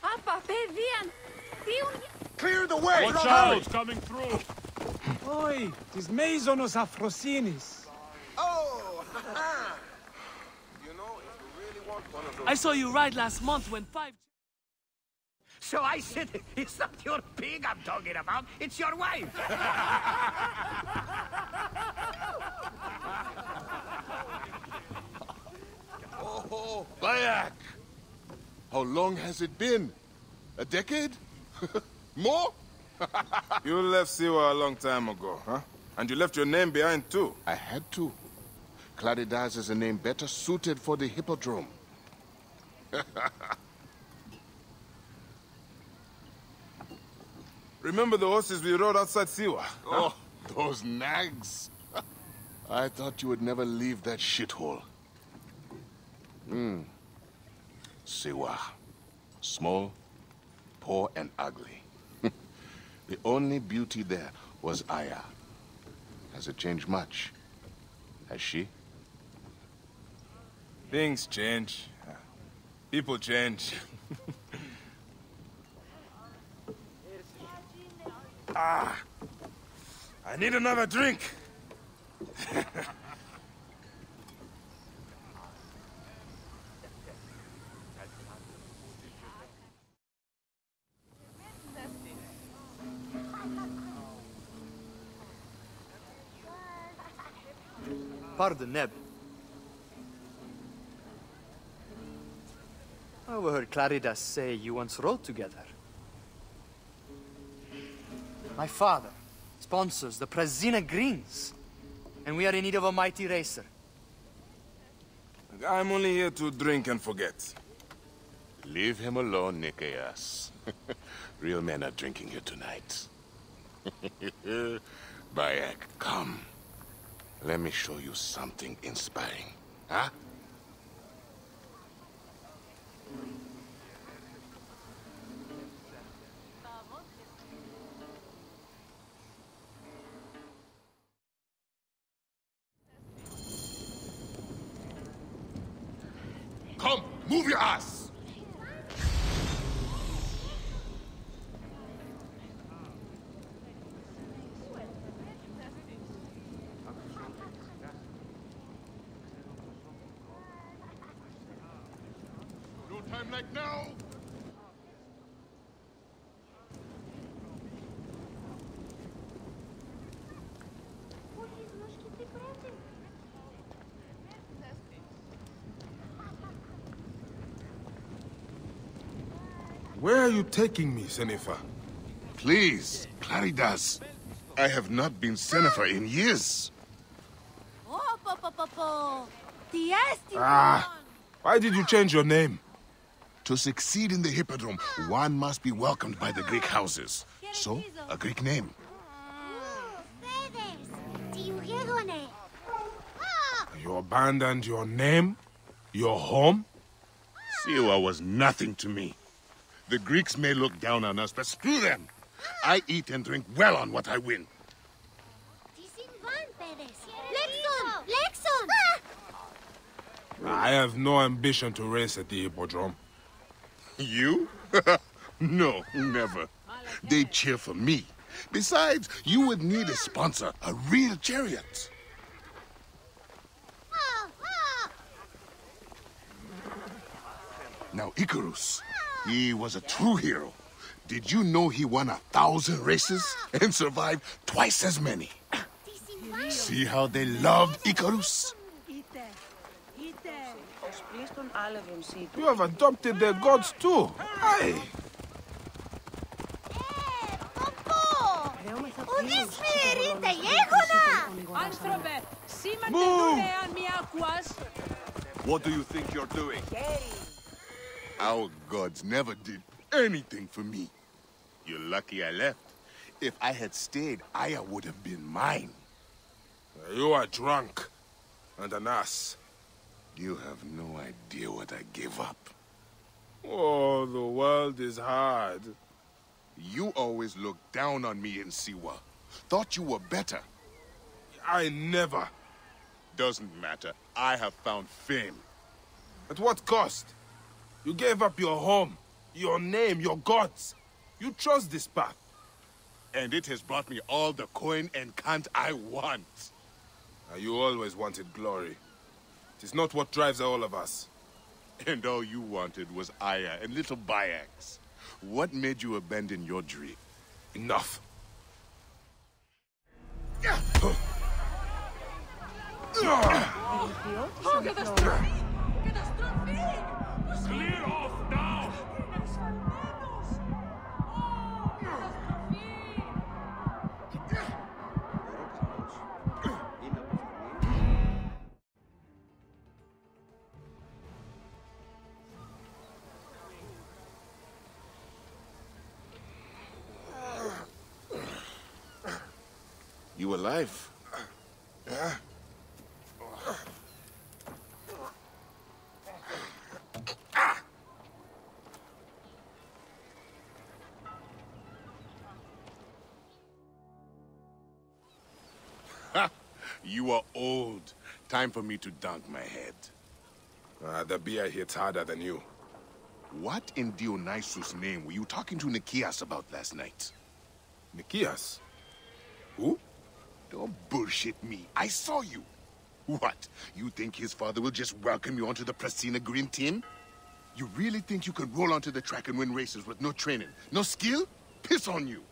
[SPEAKER 33] Appa, bevian! Tiun...
[SPEAKER 34] Clear the way! Watch Hurry! out! coming through!
[SPEAKER 27] Oi, tis Maisonos Afrosinis.
[SPEAKER 34] Oh!
[SPEAKER 3] You know, if you really want one of those...
[SPEAKER 28] I saw you ride last month when five...
[SPEAKER 32] So I said, it's not your pig I'm talking about, it's your wife!
[SPEAKER 15] Oh, Bayek! How long has it been? A decade? More?
[SPEAKER 5] You left Siwa a long time ago, huh? And you left your name behind too.
[SPEAKER 15] I had to. Claridas is a name better suited for the hippodrome.
[SPEAKER 5] Remember the horses we rode outside Siwa?
[SPEAKER 15] Oh, those nags. I thought you would never leave that shithole. Hmm. Siwa. Small, poor, and ugly. the only beauty there was Aya. Has it changed much? Has she?
[SPEAKER 5] Things change. People change. ah! I need another drink.
[SPEAKER 3] Pardon, Neb. I overheard Claridas say you once rode together. My father sponsors the Prasina Greens, and we are in need of a mighty racer.
[SPEAKER 5] I'm only here to drink and forget.
[SPEAKER 15] Leave him alone, Nikias. Real men are drinking here tonight. Bayek, come. Let me show you something inspiring. Huh? Come, move your ass! No time like now!
[SPEAKER 5] Where are you taking me, Senefer?
[SPEAKER 15] Please, Claridas. I have not been Senefer in years.
[SPEAKER 33] Oh, po, po, po, po.
[SPEAKER 5] Ah! Why did you change your name?
[SPEAKER 15] To succeed in the Hippodrome, one must be welcomed by the Greek houses. So, a Greek name.
[SPEAKER 5] You abandoned your name? Your home?
[SPEAKER 15] Siwa was nothing to me. The Greeks may look down on us, but screw them. I eat and drink well on what I win.
[SPEAKER 33] Lexon! Lexon!
[SPEAKER 5] I have no ambition to race at the Hippodrome.
[SPEAKER 15] You? no, never. They cheer for me. Besides, you would need a sponsor, a real chariot. Ah, ah. Now, Icarus, he was a true hero. Did you know he won a thousand races and survived twice as many? See how they loved Icarus?
[SPEAKER 5] You have adopted their gods too. Aye.
[SPEAKER 33] Ουδείς μοιρείται η έγωνα!
[SPEAKER 6] Άνθρωπε, σήματε
[SPEAKER 5] Move!
[SPEAKER 6] το εάν μη ακουάς.
[SPEAKER 9] What do you think you're doing?
[SPEAKER 15] Our gods never did anything for me. You're lucky I left. If I had stayed, Aya would have been mine.
[SPEAKER 5] You are drunk. And an ass.
[SPEAKER 15] You have no idea what I gave up.
[SPEAKER 5] Oh, the world is hard.
[SPEAKER 15] You always looked down on me in Siwa. Thought you were better.
[SPEAKER 5] I never.
[SPEAKER 15] Doesn't matter. I have found fame.
[SPEAKER 5] At what cost? You gave up your home, your name, your gods. You chose this path.
[SPEAKER 15] And it has brought me all the coin and cant I want.
[SPEAKER 5] You always wanted glory. It is not what drives all of us.
[SPEAKER 15] And all you wanted was Aya and little Bayeks. What made you abandon your dream?
[SPEAKER 5] Enough.
[SPEAKER 23] Clear off now!
[SPEAKER 15] You alive?
[SPEAKER 5] Yeah.
[SPEAKER 15] You are old. Time for me to dunk my head.
[SPEAKER 5] Uh, the beer hits harder than you.
[SPEAKER 15] What in Dionysus' name were you talking to Nikias about last night?
[SPEAKER 5] Nikias? Who?
[SPEAKER 15] Don't bullshit me. I saw you. What? You think his father will just welcome you onto the Prasina Green team? You really think you can roll onto the track and win races with no training, no skill? Piss on you.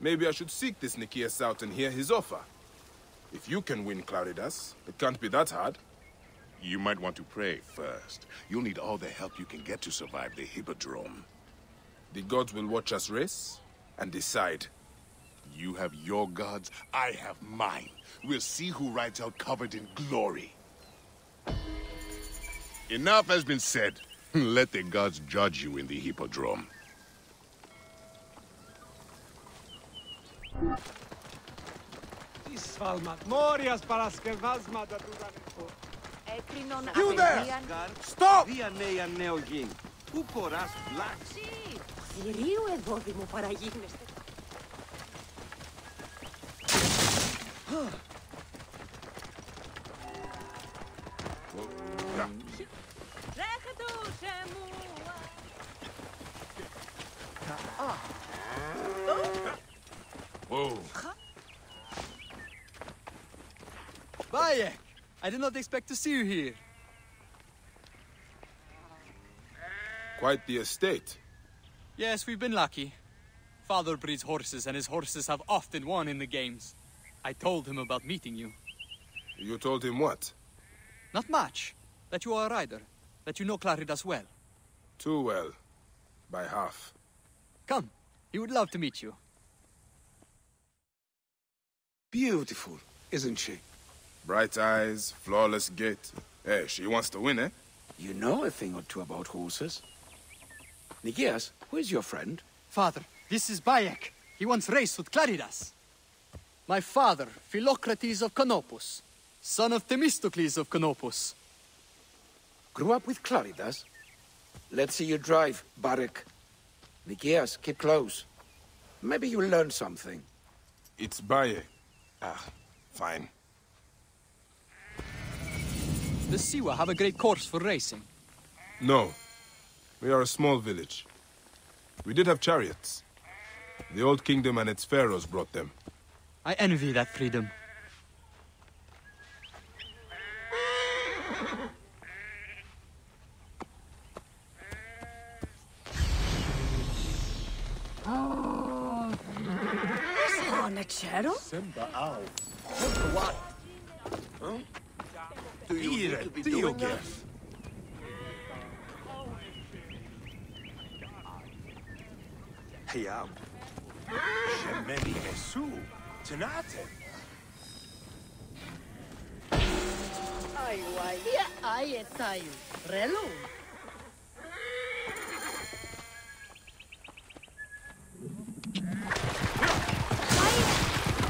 [SPEAKER 5] Maybe I should seek this Nikias out and hear his offer. If you can win Claridas, it can't be that hard.
[SPEAKER 15] You might want to pray first. You'll need all the help you can get to survive the Hippodrome.
[SPEAKER 5] The gods will watch us race and decide.
[SPEAKER 15] You have your gods, I have mine. We'll see who rides out covered in glory. Enough has been said. Let the gods judge you in the Hippodrome.
[SPEAKER 35] Μόριας Μόριας παρασκευάσματα του
[SPEAKER 31] δανεικού.
[SPEAKER 35] Έκρινον
[SPEAKER 31] απευθείαν...
[SPEAKER 35] Στοπ!
[SPEAKER 8] Δια νέα νέο. Πού κοράς
[SPEAKER 1] εδώ. I did not expect to see you here.
[SPEAKER 5] Quite the estate.
[SPEAKER 1] Yes, we've been lucky. Father breeds horses, and his horses have often won in the games. I told him about meeting you.
[SPEAKER 5] You told him what?
[SPEAKER 1] Not much. That you are a rider. That you know Claridas well.
[SPEAKER 5] Too well. By half.
[SPEAKER 1] Come. He would love to meet you.
[SPEAKER 5] Beautiful, isn't she? Bright eyes, flawless gait. Hey, she wants to win, eh?
[SPEAKER 2] You know a thing or two about horses. Nikias, who is your friend?
[SPEAKER 1] Father, this is Bayek. He once raced with Claridas. My father, Philocrates of Canopus, son of Themistocles of Canopus.
[SPEAKER 2] Grew up with Claridas? Let's see you drive, Barek. Nikias, keep close. Maybe you'll learn something.
[SPEAKER 5] It's Bayek. Ah, fine.
[SPEAKER 1] The Siwa have a great course for racing.
[SPEAKER 5] No. We are a small village. We did have chariots. The old kingdom and its pharaohs brought them.
[SPEAKER 1] I envy that freedom.
[SPEAKER 6] Sonachero?
[SPEAKER 24] Simba, ow. What? Huh? Do you need to be doing that?
[SPEAKER 32] Hayam. Shemeni Esu. Tanate.
[SPEAKER 30] Ai, ai. Ia, ai, taio. Relo.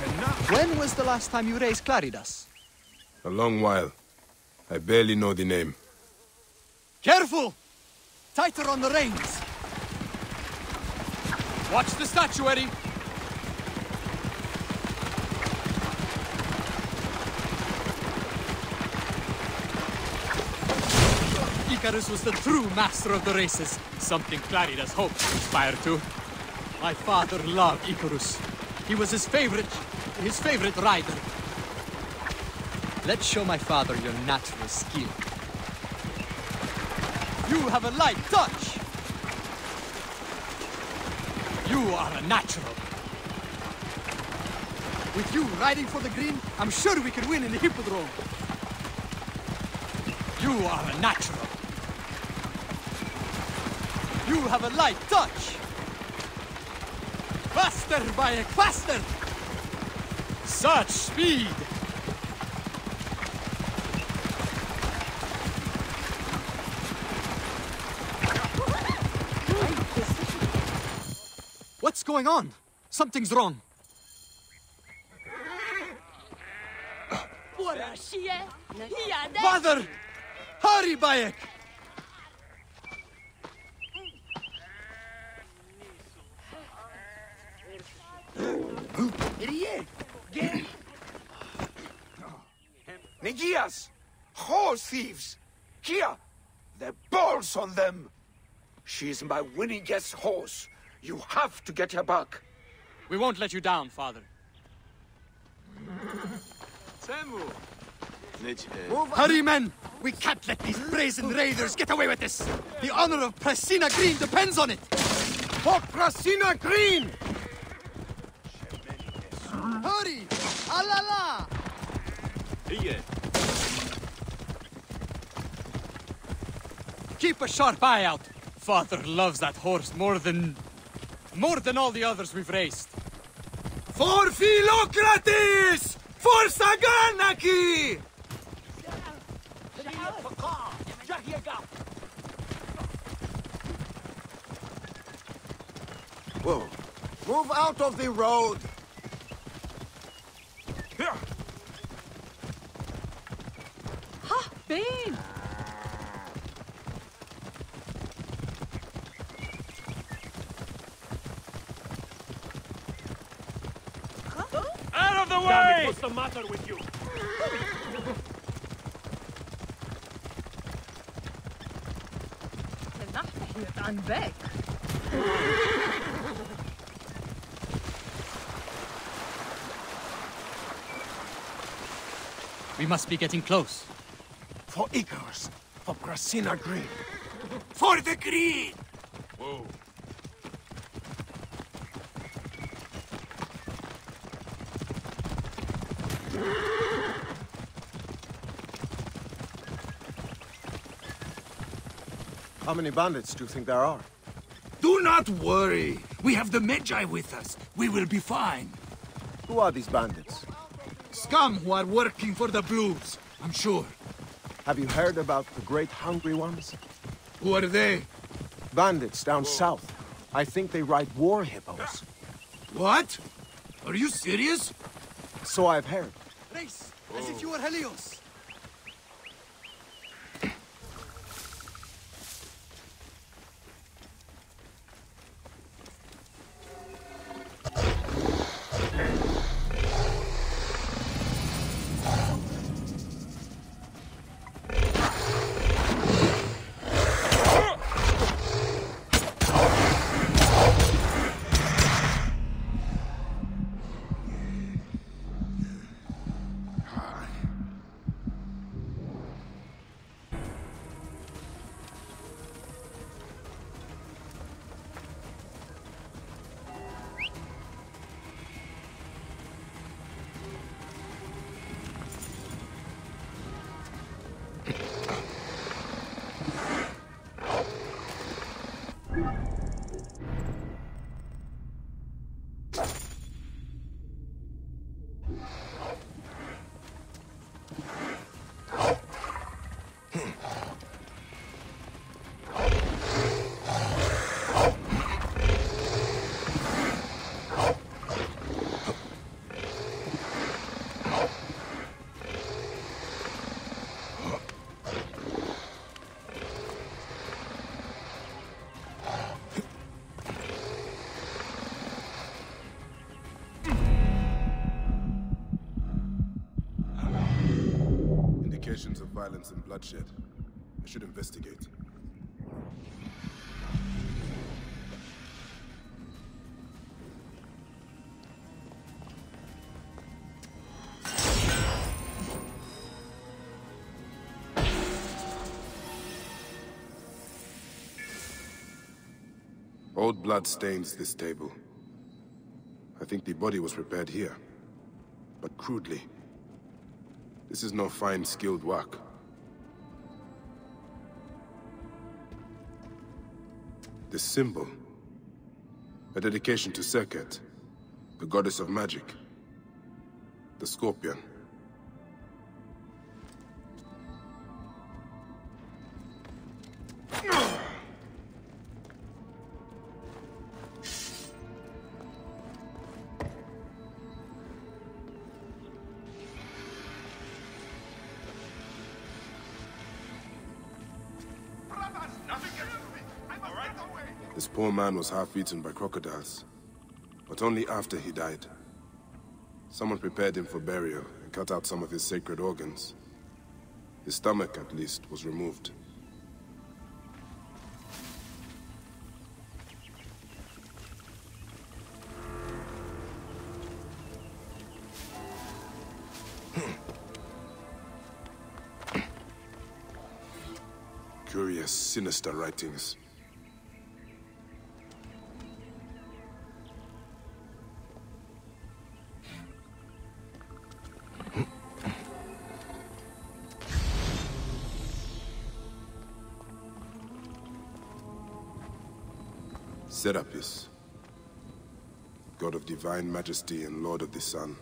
[SPEAKER 32] Enough.
[SPEAKER 1] When was the last time you raised Claridas?
[SPEAKER 5] A long while. I barely know the name.
[SPEAKER 1] Careful! Tighter on the reins! Watch the statuary! Icarus was the true master of the races, something Claridas hoped to aspire to. My father loved Icarus. He was his favorite, his favorite rider. Let's show my father your natural skill. You have a light touch! You are a natural. With you riding for the green, I'm sure we can win in the Hippodrome. You are a natural. You have a light touch. Faster, Bayek, faster! Such speed! Going on? Something's wrong. Father! Hurry, Bayek!
[SPEAKER 2] Irie! Get! Negias! Horse thieves! Here! The balls on them! She's my winningest horse. You have to get her back.
[SPEAKER 1] We won't let you down, Father.
[SPEAKER 2] Samu!
[SPEAKER 1] Hurry, men! We can't let these brazen raiders get away with this! The honor of Prasina Green depends on it!
[SPEAKER 2] For Prasina Green!
[SPEAKER 1] Hurry! Alala! Keep a sharp eye out. Father loves that horse more than... more than all the others we've raced.
[SPEAKER 2] For Philocrates! For Saganaki! Whoa. Move out of the road!
[SPEAKER 36] Ha! Bane!
[SPEAKER 28] Out of the way! what's the matter with you?
[SPEAKER 36] I'm back.
[SPEAKER 1] We must be getting close.
[SPEAKER 2] For Icarus! For Prasina Green! For the green!
[SPEAKER 37] Whoa.
[SPEAKER 2] How many bandits do you think there are? Do not worry. We have the Medjay with us. We will be fine. Who are these bandits? Scum who are working for the Blues, I'm sure.
[SPEAKER 3] Have you heard about the Great Hungry Ones?
[SPEAKER 2] Who are they?
[SPEAKER 3] Bandits down south. I think they ride war hippos.
[SPEAKER 2] What? Are you serious?
[SPEAKER 3] So I've heard.
[SPEAKER 1] Race! As if you were Helios!
[SPEAKER 5] Violence and bloodshed. I should investigate. Old blood stains this table. I think the body was prepared here, but crudely. This is no fine, skilled work. This symbol, a dedication to Serket, the goddess of magic, the scorpion. Man was half eaten by crocodiles, but only after he died. Someone prepared him for burial and cut out some of his sacred organs. His stomach, at least, was removed. Curious, sinister writings. God of divine majesty and Lord of the Sun.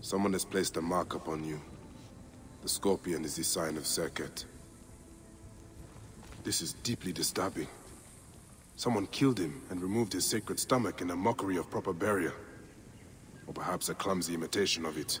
[SPEAKER 5] Someone has placed a mark upon you. The scorpion is the sign of Serket. This is deeply disturbing. Someone killed him and removed his sacred stomach in a mockery of proper burial. Or perhaps a clumsy imitation of it.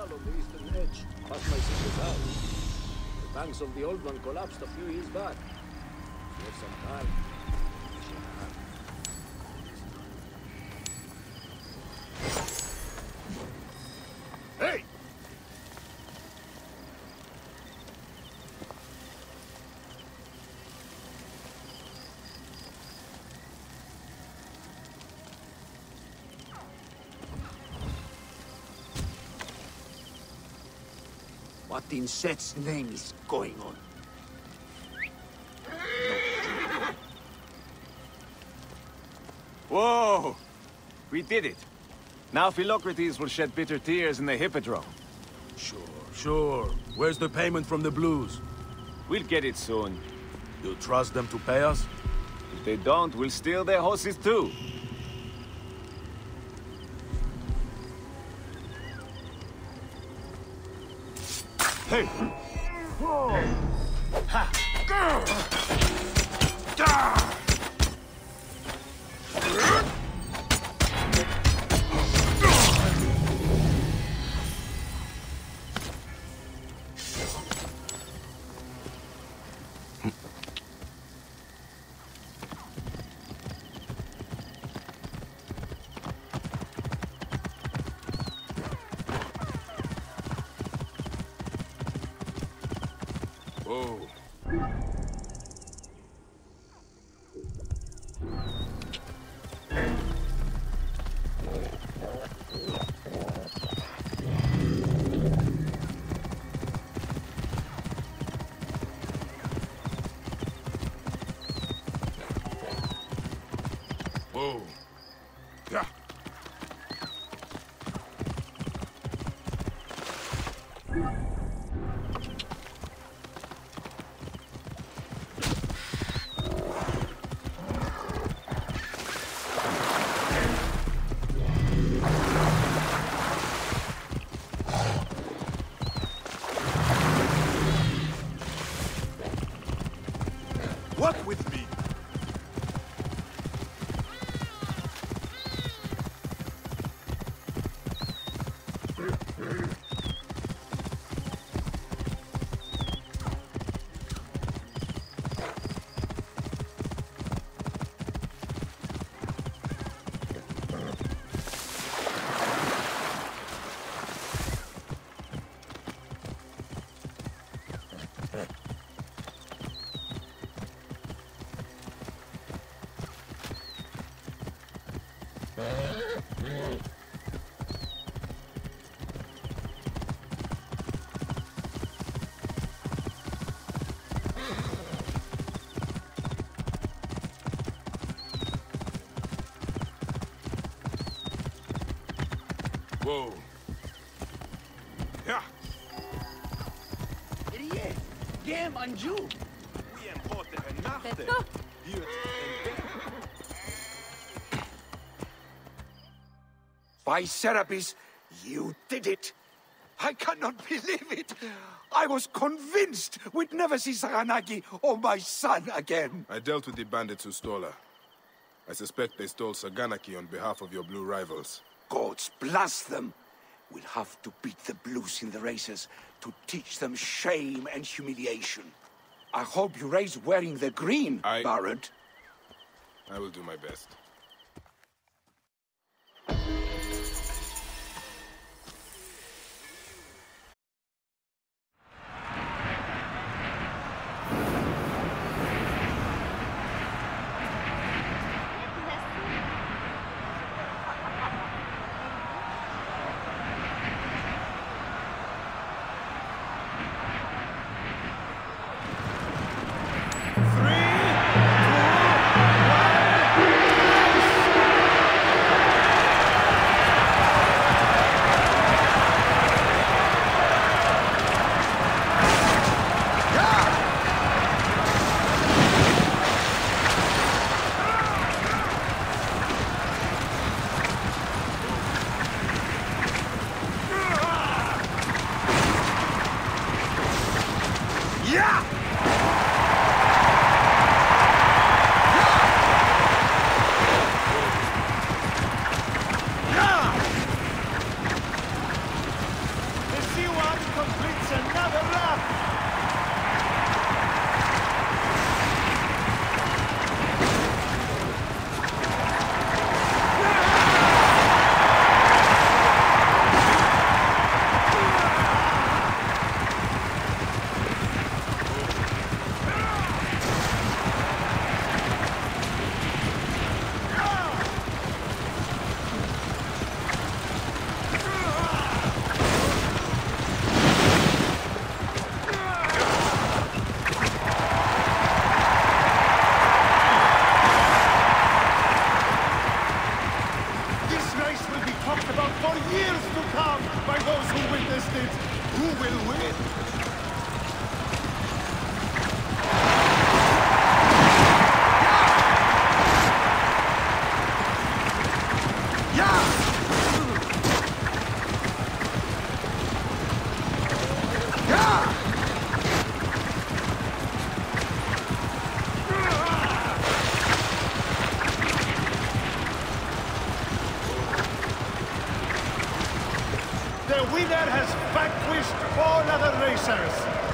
[SPEAKER 38] On the eastern edge, past my sister's house. The banks of the old one collapsed a few years back. If you some time, we shall have.
[SPEAKER 34] Hey!
[SPEAKER 32] What in Set's name is going on?
[SPEAKER 39] Whoa! We did it. Now Philocrates will shed bitter tears in the Hippodrome.
[SPEAKER 40] Sure, sure. Where's the payment from the Blues?
[SPEAKER 41] We'll get it soon.
[SPEAKER 40] You trust them to pay us?
[SPEAKER 41] If they don't, we'll steal their horses too.
[SPEAKER 40] Hey!
[SPEAKER 32] Game you!
[SPEAKER 40] We imported enough
[SPEAKER 2] By Serapis, you did it! I cannot believe it! I was convinced we'd never see Saganaki or my son again!
[SPEAKER 5] I dealt with the bandits who stole her. I suspect they stole Saganaki on behalf of your blue rivals.
[SPEAKER 2] Gods bless them! We'll have to beat the blues in the races to teach them shame and humiliation. I hope you raise wearing the green,
[SPEAKER 5] I-
[SPEAKER 2] Baron.
[SPEAKER 5] I will do my best.
[SPEAKER 32] The
[SPEAKER 23] winner has vanquished all other racers.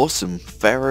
[SPEAKER 42] Awesome. Pharaoh